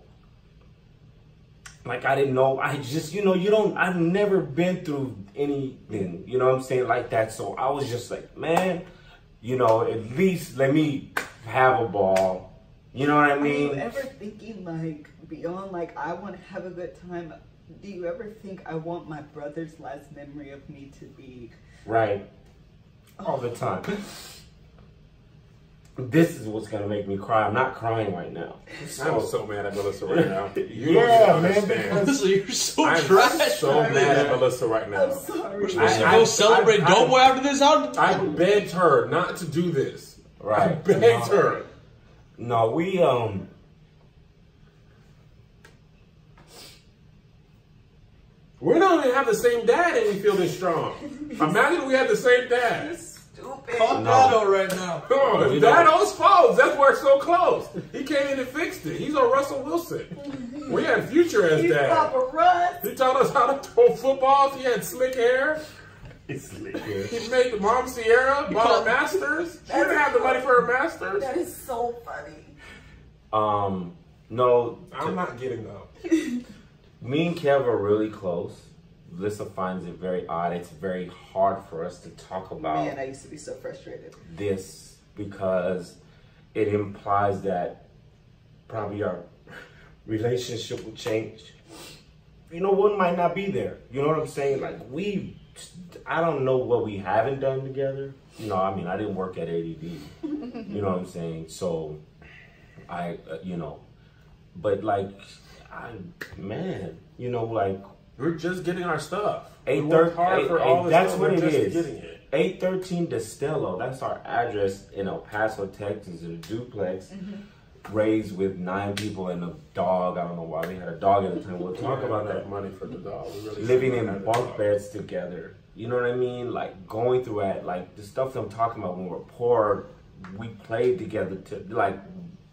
Like I didn't know. I just you know you don't. I've never been through anything. You know what I'm saying like that. So I was just like, man, you know, at least let me have a ball. You know what I Are you mean? ever thinking like beyond like I want to have a good time? Do you ever think I want my brother's last memory of me to be? Right. All the time. This is what's gonna make me cry. I'm not crying right now. I'm so mad at Melissa right now. You Yeah, don't even man, understand. Honestly, you're so I'm trash. so mad at Melissa right now. I'm sorry. We're supposed to I- go I- celebrate I- Doughboy after this. How? I begged her not to do this. Right. I Right. begged her. No, we um We don't even have the same dad and we feel this strong. Imagine we had the same dad. Stupid. Call No. Dado right now. Come on, You dad know- always. That's why it's so close. He came in and fixed it. He's on Russell Wilson. We had Future as He's dad. Papa Russ. He taught us how to throw footballs. He had slick hair. it's lit. He made the mom Ciara bought her masters. She didn't have the money for her masters. That is so funny. Um no I'm not getting up. Me and Kev are really close. Lissa finds it very odd. It's very hard for us to talk about. Man, I used to be so frustrated. this because it implies that probably our relationship will change. You know, one might not be there. You know what I'm saying? Like we, I don't know what we haven't done together. You know, I mean, I didn't work at ADD. you know what I'm saying? So, I, uh, you know, but like, I, man, you know, like We're just getting our stuff. We Eight worked hard eight- for eight- all this that's stuff. what We're it just is. getting it. 813 Destello, that's our address in El Paso, Texas, in a duplex, mm-hmm. raised with nine people and a dog. I don't know why we had a dog at the time. We'll talk about that. money for the dog. Really Living in have had the bunk beds together. You know what I mean? Like going through it, like the stuff that I'm talking about when we're poor, we played together to like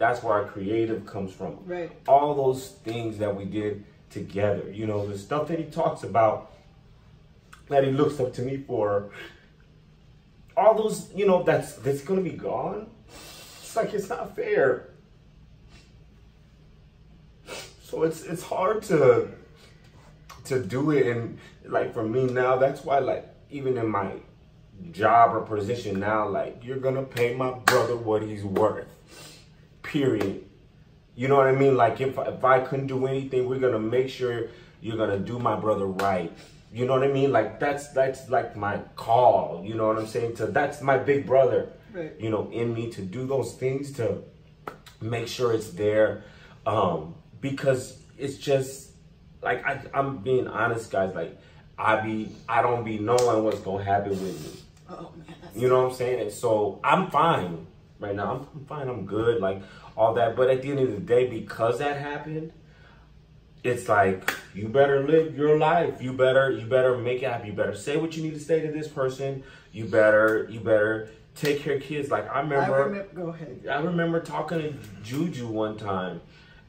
that's where our creative comes from Right. all those things that we did together. You know, the stuff that he talks about that he looks up to me for. all those, you know, that's that's gonna be gone. It's like it's not fair. So it's it's hard to to do it and like for me now, that's why like even in my job or position now, like you're gonna pay my brother what he's worth. Period. You know what I mean? Like if if I couldn't do anything, we're gonna make sure you're gonna do my brother right. You know what I mean? Like that's that's like my call. You know what I'm saying? To that's my big brother. Right. You know, in me to do those things to make sure it's there, um, because it's just like I, I'm being honest, guys. Like I be I don't be knowing what's gonna happen with me. Oh man, You know what I'm saying? And so I'm fine right now. I'm, I'm fine. I'm good. Like all that. But at the end of the day, because that happened, it's like you better live your life. You better you better make it happen. You better say what you need to say to this person. You better you better take care of kids. Like I I remember. remember. Go ahead. I remember talking to Juju one time,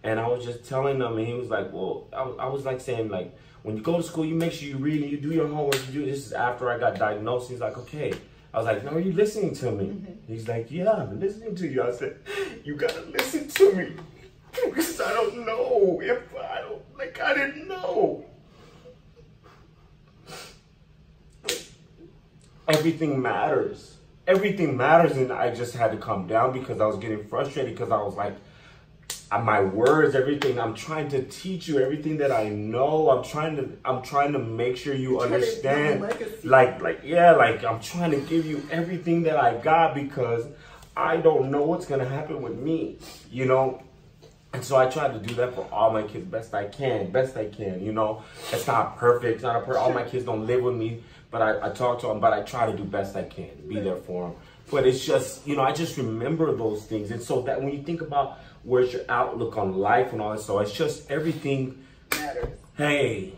and I was just telling him, and he was like, "Well, I, was- I was like saying like, when you go to school, you make sure you read and you do your homework. You do this is after I got diagnosed. He's like, okay. I was like, no, are you listening to me? Mm-hmm. He's like, yeah, I'm listening to you. I said, you gotta listen to me because I don't know if I don't like I didn't know. Everything matters. Everything matters, and I just had to come down because I was getting frustrated because I was like, Uh, my words, everything. I'm trying to teach you everything that I know. I'm trying to. I'm trying to make sure you trying to build a understand. Like, like, yeah, like I'm trying to give you everything that I got because I don't know what's gonna happen with me. You know, and so I try to do that for all my kids best I can, best I can. You know, it's not perfect. It's not a per- all my kids don't live with me, but I, I talk to them. But I try to do best I can, be there for them. But it's just, you know, I just remember those things, and so that when you think about where's your outlook on life and all that, so it's just everything. Matters. Hey,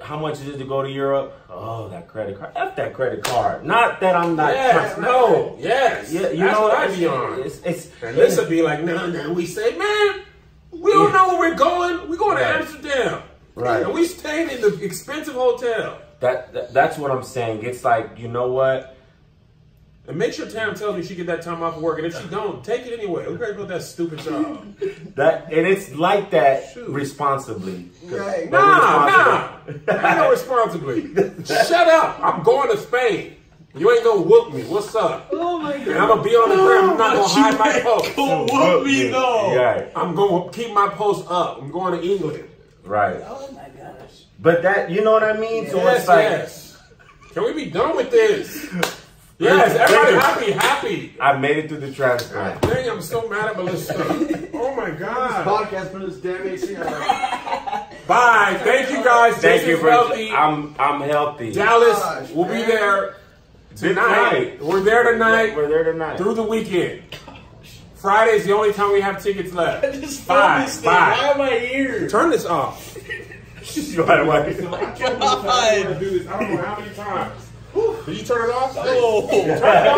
how much is it to go to Europe? Oh, that credit card. F that credit card. Not that I'm not. Yes, no, yes. Yeah, you That's know what I be on. It's, it's, And this would be like, no, no. We say, man, we don't Yeah. know where we're going. We're going to Amsterdam. Right. And we staying in the expensive hotel. that, that that's what I'm saying. It's like you know what? And make sure Tam tells me she get that time off of work. And if she don't, take it anyway. Who cares about that stupid job? That and it's like that Shoot. responsibly. Right. But Nah, nah. responsible. I know responsibly. Shut up. I'm going to Spain. You ain't gonna whoop me. What's up? Oh my And I'm god. gonna be on the ground. I'm not gonna hide my post. Go whoop me though. Right, I'm gonna keep my post up. I'm going to England. right. Oh my gosh. But that you know what I mean? So yes, it's like yes. Can we be done with this? Yes, everybody happy, happy. I made it through the transplant. Dang, I'm so mad at Melissa. Oh my god. This podcast for this damn ACR. Bye. Thank you guys. Thank This you for healthy. I'm I'm healthy. Dallas, Gosh, we'll be there Good tonight. We're there tonight We're there tonight. through the weekend. Friday is the only time we have tickets left. Just Bye. film this thing. Why Bye. am I here? Turn this off. By the way. I told you I want to do this. I don't know how many times. Did you turn it off? Oh. Turn it off.